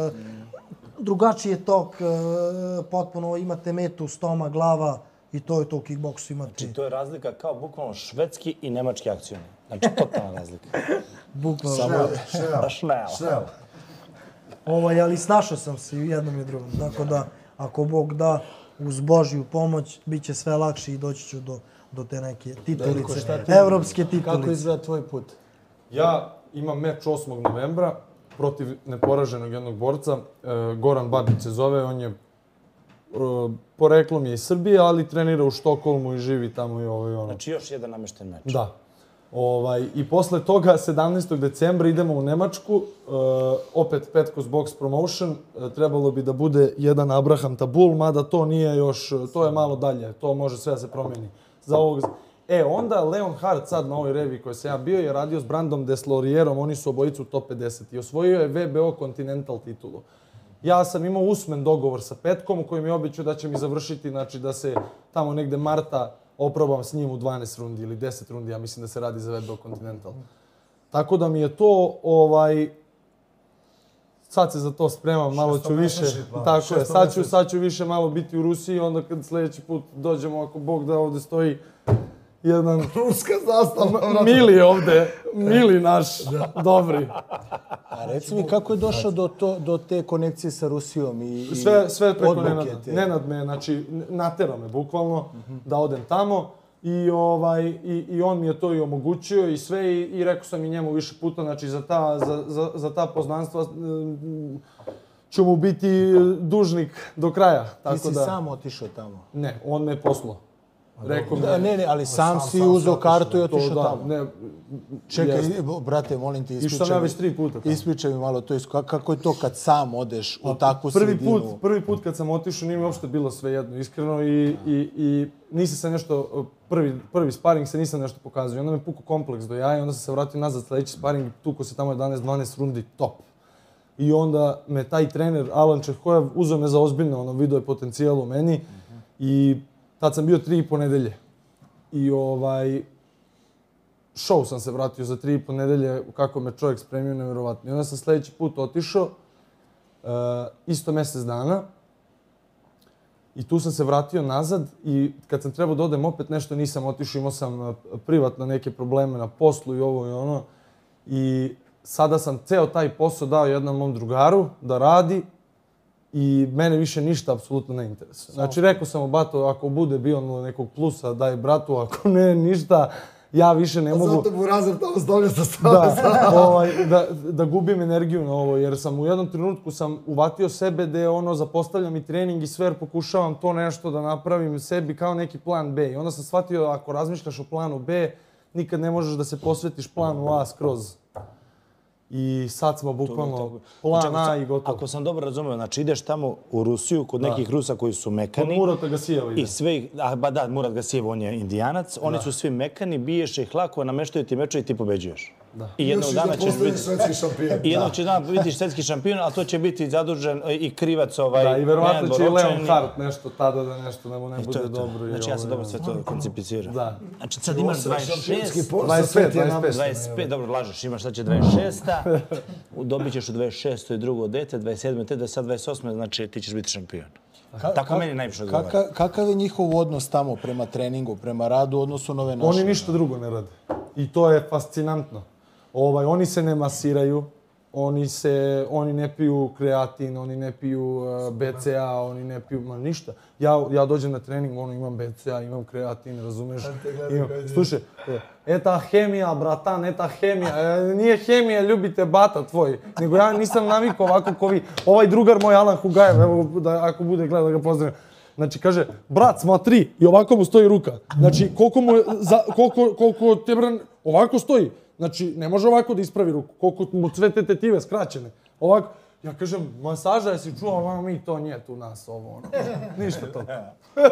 drugačiji je tok, uh, potpuno imate metu, stoma, glava i to je to u kickboksu imate. Znači, to je razlika kao bukvalno švedski i nemački akcioni. Znači, totalna razlika. [LAUGHS] Bukvalno. Šnel, [LAUGHS] šnel, Šnel. šnel. Ovaj, ali snašao sam se i u jednom i u drugom. Tako da, ako Bog da, uz Božju pomoć, bit će sve lakše i doći ću do, do te neke titulice, ti- evropske Kako titulice. izgleda tvoj put? Ja imam meč 8. novembra protiv neporaženog jednog borca. E, Goran Babić se zove, on je e, poreklom je iz Srbije, ali trenira u Štokholmu i živi tamo i ovo i ono. Znači, još jedan namešten meč. Da. Ovaj, I posle toga, 17. decembra, idemo u Nemačku, e, opet Petkos Box Promotion, e, trebalo bi da bude jedan Abraham Tabul, mada to nije još, to je malo dalje, to može sve da se promeni. Za ovog... E, onda Leon Hart sad na ovoj revi koji sam ja bio je radio s Brandom Deslorierom, oni su obojicu top 50 i osvojio je VBO Continental titulu. Ja sam imao usmen dogovor sa Petkom koji mi je obećao da će mi završiti, znači da se tamo negde marta oprobam s njim u 12 rundi ili 10 rundi, ja mislim da se radi za VBO Continental. Tako da mi je to, ovaj, sad se za to spremam, malo ću više, plan, tako je, sad ću, sad ću više malo biti u Rusiji, onda kad sledeći put dođemo, ako Bog da ovde stoji jedan Ruska zastava. Mili ovde, Mili naš, dobri. A reci mi kako je došao do, to, do te konekcije sa Rusijom i, Sve, sve preko Nenada. te? Nenad me, znači, naterao me bukvalno da odem tamo. I, ovaj, i, I on mi je to i omogućio i sve i, i rekao sam i njemu više puta, znači za ta, za, za, za ta poznanstva mm, ću mu biti dužnik do kraja. Ti Tako si da, sam otišao tamo. Ne, on me je poslao. Rekao mi, Da, ne, ne, ali sam, sam- si uzeo kartu i otišao da, tamo. ne, Čekaj, jeste. brate, molim te, Išao sam ispričaj ja već tri puta tamo. Ispričaj mi malo to, is- ka- kako je to kad sam odeš u takvu prvi sredinu? put, prvi put kad sam otišao nije mi uopšte bilo sve jedno, iskreno i, i, i nisam se nešto, prvi, prvi sparing se nisam nešto pokazao. I onda me puku kompleks do jaja i onda sam se vratio nazad sledeći sparing, tuko se tamo 11-12 rundi, top. I onda me taj trener, Alan Čehojev, uzeo me za ozbiljno, ono, video je potencijal u meni i tad sam bio tri i po nedelje. I ovaj, show sam se vratio za tri i po nedelje, kako me čovjek spremio, nevjerovatno. I onda sam sledeći put otišao, Uh, isto mesec dana. I tu sam se vratio nazad i kad sam trebao da odem opet nešto nisam otišao, imao sam uh, privatno neke probleme na poslu i ovo i ono. I sada sam ceo taj posao dao jednom mom drugaru da radi i mene više ništa apsolutno ne interesuje. Znači rekao sam mu, bato, ako bude bio ono nekog plusa, daj bratu, ako ne, ništa, ja više ne mogu Zato Burazer tamo stavlja sa strane. da, ovaj, da, da gubim energiju na ovo, jer sam u jednom trenutku sam uvatio sebe da ono, zapostavljam i trening i sve, jer pokušavam to nešto da napravim sebi kao neki plan B. I onda sam shvatio, ako razmišljaš o planu B, nikad ne možeš da se posvetiš planu A skroz. I sad smo bukvalno plan Znači, A i gotovo. Ako sam dobro razumeo, znači ideš tamo u Rusiju kod nekih Rusa koji su mekani. Murata Gasijeva ide. I sve a, ba da, Murat Gasijev, on je indijanac, oni su svi mekani, biješ ih lako, nameštaju ti meče i ti pobeđuješ. Da. I jednog Još dana da ćeš biti... svetski šampion. I jednog će dana biti svetski šampion, a to će biti zadužen e, i krivac ovaj... Da, i verovatno će i Leon. Hart nešto tada da nešto da mu ne I to bude to. dobro. i Znači ja sam dobro ono. sve to koncipicirao. Da. Znači sad imaš Šampionski 26, post, 25, svet je 25. namešten. 25, dobro, lažeš, imaš sad će 26 [LAUGHS] dobit ćeš u 26 i drugo dete, 27 te, da sad 28 znači ti ćeš biti šampion. Tako meni najviše odgovara. Kaka, kakav je njihov odnos tamo prema treningu, prema radu, odnosu na ove naše? Oni ništa drugo ne rade. I to je fascinantno. Ovaj, oni se ne masiraju, oni, se, oni ne piju kreatin, oni ne piju uh, BCA, oni ne piju, ma ništa. Ja, ja dođem na trening, ono, imam BCA, imam kreatin, razumeš? Imam, slušaj, e, eta hemija, bratan, eta hemija. E, nije hemija, ljubite bata tvoj. Nego ja nisam navikao ovako ko vi. Ovaj drugar moj, Alan Hugajev, evo, da, ako bude gleda, da ga pozdravim. Znači, kaže, brat, smatri, i ovako mu stoji ruka. Znači, koliko mu za, koliko, koliko te bran, ovako stoji. Znači, ne može ovako da ispravi ruku. Koliko mu sve te tetive skraćene. Ovako, Ja kažem, masaža, jesi čuo, ono, mi to nije tu nas, ovo, ono. [LAUGHS] Ništa to.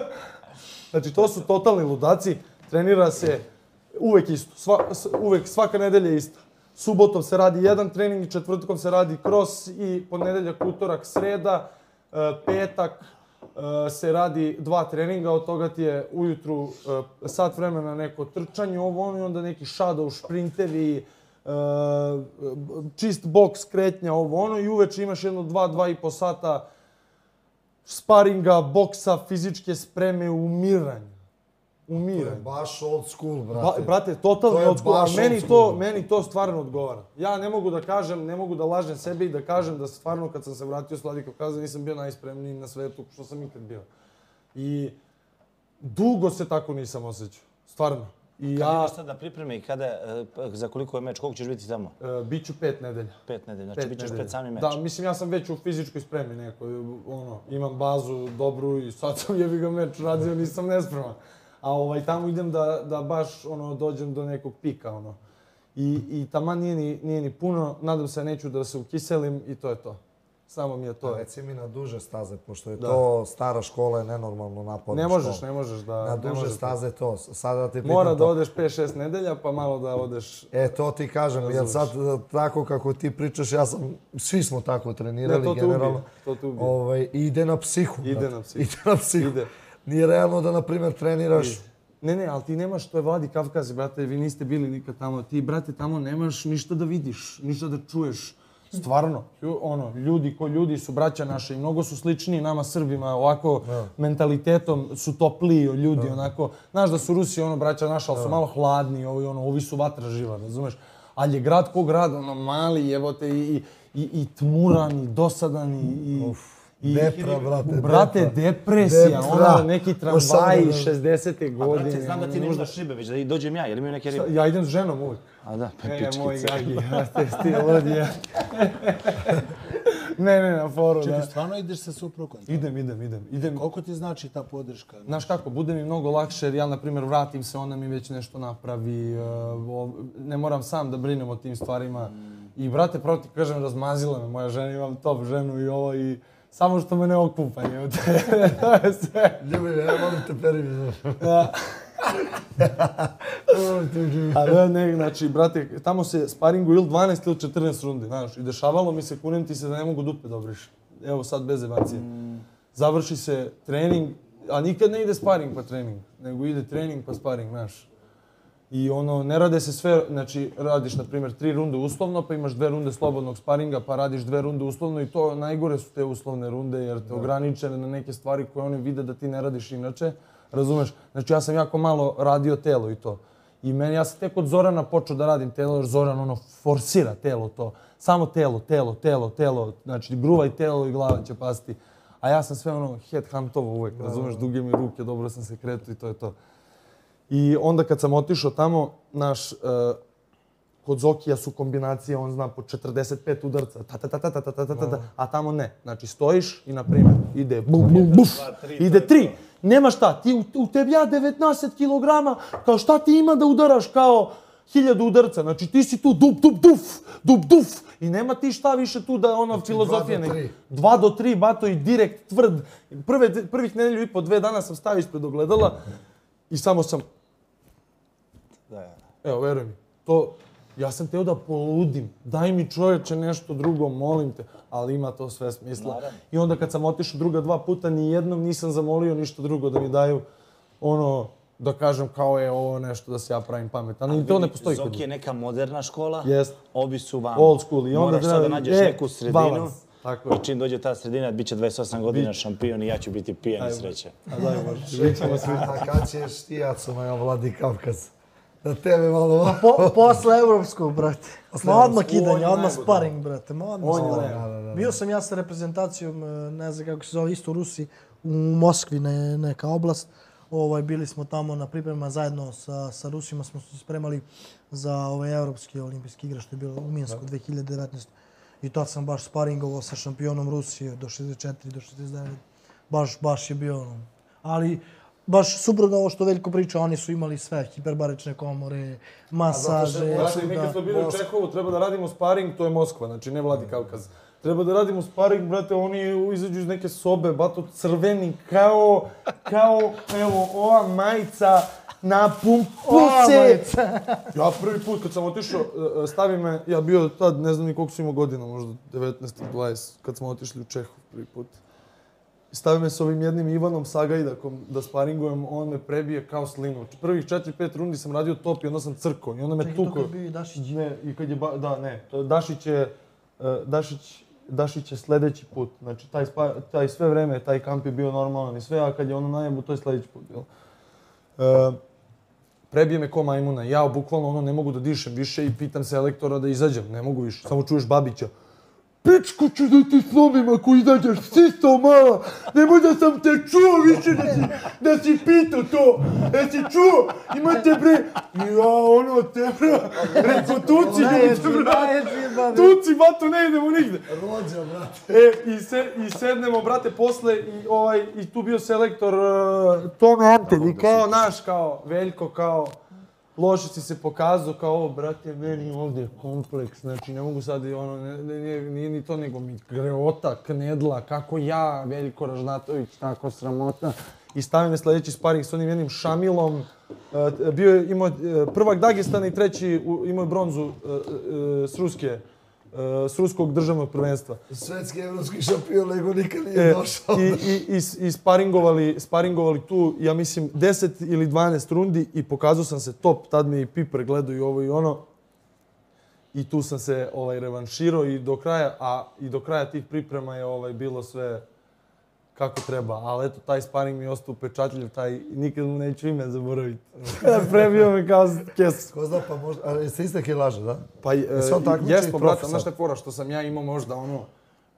[LAUGHS] znači, to su totalni ludaci. Trenira se uvek isto. Sva, uvek, svaka nedelja je ista. Subotom se radi jedan trening četvrtkom se radi cross i ponedeljak, utorak, sreda, e, petak se radi dva treninga, od toga ti je ujutru e, sat vremena neko trčanje, ovo ono i onda neki shadow, šprintevi, e, čist boks, kretnja, ovo ono i uveče imaš jedno dva, dva i po sata sparinga, boksa, fizičke spreme, umiranja. Umiranja. Baš old school, Ba, brate. brate, totalno To je old school, ali meni old to, school. meni to stvarno odgovara. Ja ne mogu da kažem, ne mogu da lažem sebe i da kažem da stvarno kad sam se vratio s Vladikov kaza nisam bio najspremniji na svetu što sam ikad bio. I dugo se tako nisam osjećao. Stvarno. I Kad ja, imaš da pripremi, kada, e, za koliko je meč, koliko ćeš biti tamo? e, bit ću pet nedelja. Pet nedelja, znači Pet bit ćeš nedelja. pred sami meč. Da, mislim, ja sam već u fizičkoj spremi nekoj, ono, imam bazu dobru i sad sam [LAUGHS] jebi ga meč radio, nisam nespreman. A ovaj, tamo idem da, da baš, ono, dođem do nekog pika, ono. I, i taman nije ni, nije ni puno, nadam se neću da se ukiselim i to je to. Samo mi je to. Reci mi na duže staze, pošto je Da. to stara škola je nenormalno naporna Ne možeš, škola. ne možeš da... Na duže možeš staze to. Sada da ti pitam Mora da to. odeš 5-6 nedelja, pa malo da odeš... E, to ti kažem, jer sad e, tako kako ti pričaš, ja sam, svi smo tako trenirali Ne, to te generalno. ubije, to te ubije. Ovaj, ide na psihu. Ide na psihu. Ide na psihu. Ide. Nije realno da, na primjer, treniraš Ne, ne, ali ti nemaš, to je Vladi Kavkaz, brate, vi niste bili nikad tamo. Ti, brate, tamo nemaš ništa da vidiš, ništa da čuješ. Stvarno, ono, ljudi ko ljudi su braća naše i mnogo su sličniji nama Srbima, ovako mentalitetom su topliji ljudi, onako. Znaš da su Rusi ono braća naša, ali su malo hladni, ovi, ono, ovi su vatra živa, razumeš? Ali je grad ko grad, ono, mali, jebote, i, i, i, i tmuran, i dosadan, i... i i- Depra, brate, Brate, depresija, Depra. ono, neki tramvaji, da- 60. A godine. brate, znam da ti ne ono, uzdaš ribe, već da i dođem ja, jer imaju neke ribe. Ja idem s ženom uvijek. A da, pa E, moj gagi, brate, ti ludi ja. ne, ne, na foru, Čekaj, da. stvarno ideš sa suprugom? Idem, idem, idem, idem. Koliko ti znači ta podrška? Znaš kako, bude mi mnogo lakše jer ja, na primjer, vratim se, ona mi već nešto napravi, o- ne moram sam da brinem o tim stvarima. I, brate, pravo ti kažem, razmazila me moja žena, imam top ženu i ovo i samo što me ne okupa, je, to je sve. [LAUGHS] Ljubi, ja volim te. Da. [LAUGHS] Volim te ljubi. A da, ne, znači, brate, tamo se sparingu ili 12 ili 14 rundi, znaš, i dešavalo mi se, kunem ti se da ne mogu dupe da obriš. Evo sad bez evancije. Završi se trening, a nikad ne ide sparing pa trening, nego ide trening pa sparing, znaš. I ono, ne rade se sve, znači radiš, na primjer, tri runde uslovno, pa imaš dve runde slobodnog sparinga, pa radiš dve runde uslovno i to najgore su te uslovne runde jer te ograniče na neke stvari koje oni vide da ti ne radiš inače. Razumeš? Znači ja sam jako malo radio telo i to. I meni, ja sam tek od Zorana počeo da radim telo, jer Zoran ono forsira telo to. Samo telo, telo, telo, telo. Znači gruvaj telo i glava će pasti. A ja sam sve ono headhuntovo uvek, razumeš, duge mi ruke, dobro sam se kretao i to je to. I onda kad sam otišao tamo, naš, uh, kod Zokija su kombinacije, on zna po 45 udarca, ta ta ta ta ta ta ta ta ta, ta, a tamo ne. Znači stojiš i na primjer ide bum bum buf, ide tri. Nema šta, ti u, u tebi ja 19 kg, kao šta ti ima da udaraš kao hiljadu udarca, znači ti si tu dup, dup, duf, dup, duf i nema ti šta više tu da ono do nek- tri. Dva do tri, bato i direkt, tvrd. Prve, prvih nedelju i po dve dana sam stavio ispred ogledala i samo sam Da. Evo, veruj mi, to, ja sam teo da poludim. Daj mi čovječe nešto drugo, molim te. Ali ima to sve smisla. Naravno. I onda kad sam otišao druga dva puta, ni jednom nisam zamolio ništa drugo da mi daju ono, da kažem kao je ovo nešto da se ja pravim pametan. I to ne postoji kod Zoki je njih. neka moderna škola, Jest. ovi su vam. Old school. I onda Moraš sad treba- da nađeš e, neku sredinu. balans. Tako je. I čim dođe ta sredina, bit će 28 godina šampion i ja ću biti pijan i sreće. A daj Bože, [LAUGHS] vidit ćemo svi. A kad ćeš ti, Jaco, moja Vladi Kavkaz? Da tebe malo... Po, posle evropskog, brate. Ma odmah kidanje, odmah sparing, brate. Ma odmah On je sparing. najbolji. Bio sam ja sa reprezentacijom, e, ne znam kako se zove, isto u Rusiji, u Moskvi, ne, neka oblast. Ovaj, bili smo tamo na pripremama zajedno sa, sa Rusima, smo se spremali za ovaj evropski olimpijski igre što je bilo u Minsku 2019. I tad sam baš sparingovao sa šampionom Rusije do 64, do 69. Baš, baš je bio ono. Ali, baš suprotno ovo što Veljko priča, oni su imali sve, hiperbarične komore, masaže, Brate, mi kad smo bili u Čehovu, treba da radimo sparing, to je Moskva, znači ne Vladi Kavkaz. treba da radimo sparing, brate, oni izađu iz neke sobe, bato crveni, kao, kao, evo, ova majica na pumpuce. [LAUGHS] Ja prvi put kad sam otišao, e, e, stavi me, ja bio tad, ne znam ni koliko sam imao godina, možda 19 20, kad smo otišli u Čehov prvi put. Stavi me s ovim jednim Ivanom Sagajdakom da sparingujem, on me prebije kao slinu. Prvih 4-5 rundi sam radio top i onda sam crko i onda me Čekaj, to tukao. kad bio i Dašić. Ne, i kad je, ba, da, ne, Dašić je, e, Dašić, Dašić je sledeći put. Znači, taj, spa, taj sve vreme, taj kamp je bio normalan i sve, a kad je ono najebu, to je sledeći put, jel? E, prebije me ko majmuna. Ja bukvalno ono ne mogu da dišem više i pitam selektora da izađem. Ne mogu više. Samo čuješ Babića. Pičku ću da ti slomim ako izađeš, sisto mala. Nemoj da sam te čuo više da si, da si pitao to. Da si čuo? Imate bre... Ja, ono, te bra. Reko, tuci, ljudi, bra. najjači, babi. Tuci, bato, ne idemo nigde. Rođa, brate. E, i, se, i sednemo, brate, posle, i, ovaj, i tu bio selektor uh, Tome Antelj, i kao naš, kao, Veljko, kao, loše si se pokazao, kao, ovo, brate, meni ovdje je kompleks, znači, ne mogu sad ono, ne, ne, nije, nije ni to, nego mi greota, knedla, kako ja, Veljko Ražnatović, tako sramota. I stavim me sledeći sparing s onim jednim Šamilom, uh, bio je, imao uh, prvak Dagestana i treći, imao je bronzu uh, s Ruske, uh, s Ruskog državnog prvenstva. Svetski evropski šampion, nego nikad nije E, došao. i, i, i, i sparingovali, sparingovali tu, ja mislim, 10 ili 12 rundi i pokazao sam se top. Tad me i Piper gledao i ovo i ono. I tu sam se ovaj, revanširao i do kraja, a i do kraja tih priprema je ovaj, bilo sve kako treba. Ali eto, taj sparing mi je ostao upečatljiv, taj, nikad mu neću ime zaboraviti. [LAUGHS] [LAUGHS] Prebio me kao kes. Ko zna, pa možda... Ali jeste iste kilaže, da? Pa e, jesmo, profi brate, znaš šta je fora, što sam ja imao možda ono,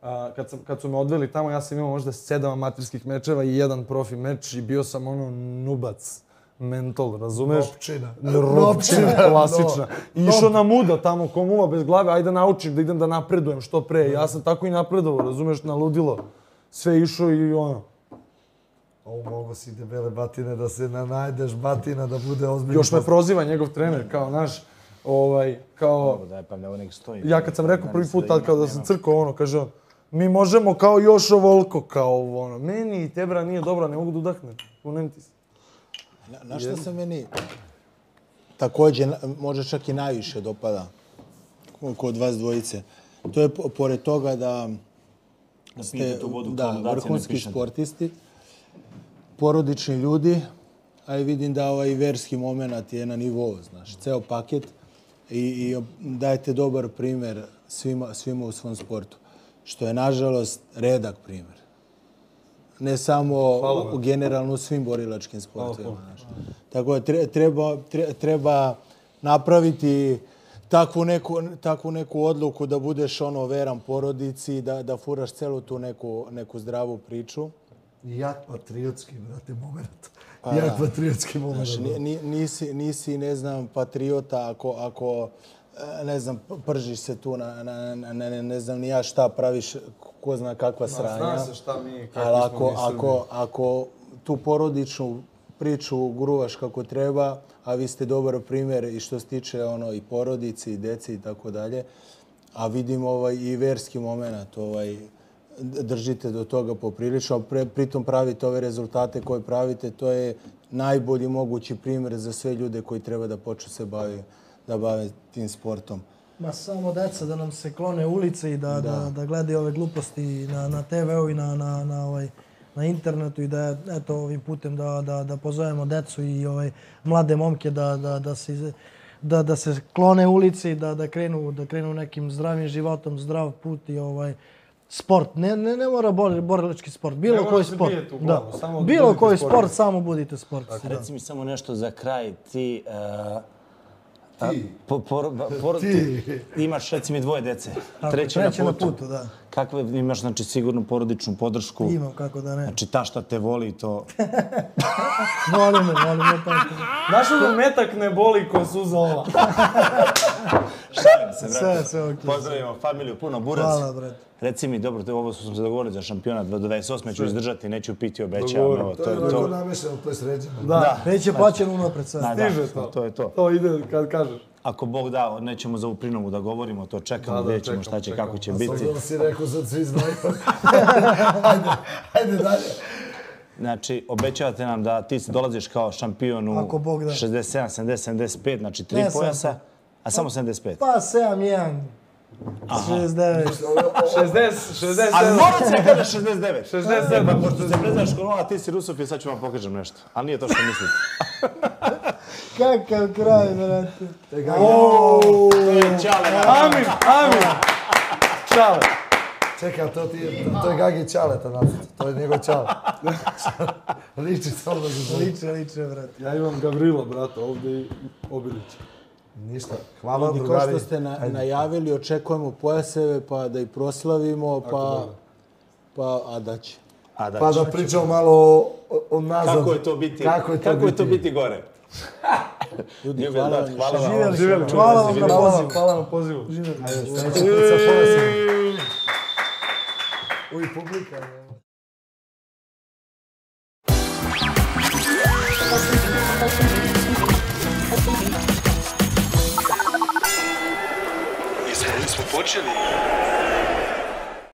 a, kad, sam, kad su me odveli tamo, ja sam imao možda sedam amaterskih mečeva i jedan profi meč i bio sam ono nubac, mentol, razumeš? Ropčina. Ropčina, klasična. I išao na muda tamo, ko muva bez glave, ajde naučim da idem da napredujem što pre. Ja sam tako i napredovao, razumeš, na ludilo. Sve išao i ono. Ovo mogo si debele batine da se nanajdeš batina da bude ozbiljno. Još me proziva njegov trener, kao naš, ovaj, kao... Dobro, daj pa ne, ovo nek stoji. Ja kad sam rekao prvi put, tad kao da sam crkao ono, kaže on, mi možemo kao još ovoliko, kao ono. Meni i tebra nije dobro, ne mogu da udahnem. Kunem ti se. Na, na šta se meni takođe, možda čak i najviše dopada ko- kod vas dvojice, to je po- pored toga da ste pijete tu vodu, da, vrhunski pišete. sportisti, porodični ljudi, a i vidim da ovaj verski moment je na nivou, znaš, ceo paket i, i dajete dobar primer svima, svima u svom sportu, što je nažalost redak primer. Ne samo u, generalno u svim borilačkim sportovima. Tako da tre- treba, tre- treba napraviti takvu neku, takvu neku odluku da budeš ono veran porodici, da, da furaš celu tu neku, neku zdravu priču. Jak patriotski, brate, moment. Pa Jak patriotski moment. Znaš, ni- ni- nisi, nisi, ne znam, patriota ako, ako e, ne znam, pržiš se tu na, na, na ne, ne znam ni ja šta praviš, ko zna kakva sranja. zna se šta mi, kakvi Ali smo ako, mi Srbi. ako, ako tu porodičnu priču gruvaš kako treba, a vi ste dobar primjer i što se tiče ono i porodici i deci i tako dalje, a vidim ovaj i verski moment, ovaj držite do toga poprilično, pre, pritom pravite ove rezultate koje pravite, to je najbolji mogući primjer za sve ljude koji treba da počnu se bavi, da bave tim sportom. Ma samo deca da nam se klone ulice i da, da. da, gledaju ove gluposti na, na TV-u i na, na, na, ovaj, na internetu i da eto ovim putem da, da, da pozovemo decu i ovaj mlade momke da, da, da se iz- da, da se klone ulici da, da krenu da krenu nekim zdravim životom, zdrav put i ovaj sport. Ne, ne, ne mora bor, borilački sport, bilo mora koji sport. bijete u Da. glavu, samo Bilo koji sportisti. sport, samo budite sportisti. Da. Reci mi samo nešto za kraj. Ti... Uh, Ti. Po, por, ba- por, Ti. ti imaš, reci mi, dvoje dece. Tako, treće, treće na na putu. putu, da. Kakve imaš, znači, sigurno porodičnu podršku? Imam kako da ne. Znači, ta šta te voli, to... [LAUGHS] Volim me, volim me tako. Znaš ono metak ne boli ko suza ova. [LAUGHS] Šalim se, Sve, sve okej. Pozdravimo familiju, puno burac. Hvala, brate. Reci mi, dobro, to je ovo sam se dogovorio za šampionat, do 28. ću izdržati, neću piti, obećavam. Evo, To to je to. namešano, to je sređeno. Da, Već je plaćeno unapred sve. Da, da, to. To je to. To ide kad kažeš. Ako Bog da, nećemo za ovu prinovu da govorimo, to čekamo, Da, da, vidjet ćemo šta će, čekamo. kako će S biti. obzirom si rekao sad svi znaju. [LAUGHS] ajde, ajde dalje. Znači, obećavate nam da ti si dolaziš kao šampion u Ako Bog da. 67, 70, 75, znači tri Ne, sam- pojasa, a samo 75. Pa 7-1, 69. 60, 67. Ali mora se kada 69. 67. Pa pošto se preznaš konola, ti si Rusov i sad ću vam pokažem nešto. Ali nije to što mislite. [LAUGHS] Kakav kraj, brate. To je Ćale. Amin, amin. Ćao. Čekaj, to, ti je, to je Gagi Ćaleta nacrt. To je njegov Ćale. [LAUGHS] Liči samo da se Liče, liče, brate. Ja imam Gavrila, brata, ovde i Obilića. Ništa. Hvala Ljudi, kao drugari. što ste na, najavili, očekujemo pojaseve, pa da ih proslavimo, pa, pa a da će. A da Pa će. da pričamo malo o, o, nazad. Kako je to biti, Kako je to kako je biti? to biti gore? [LAUGHS] Ljudi, Ljubav, hvala brat, vam. hvala vam. Živjeli Živjeli. Hvala vam na Hvala vam, pozivu. hvala na pozivu. Ajde, sledeći put sa ponosima. Uj, publika. Ne.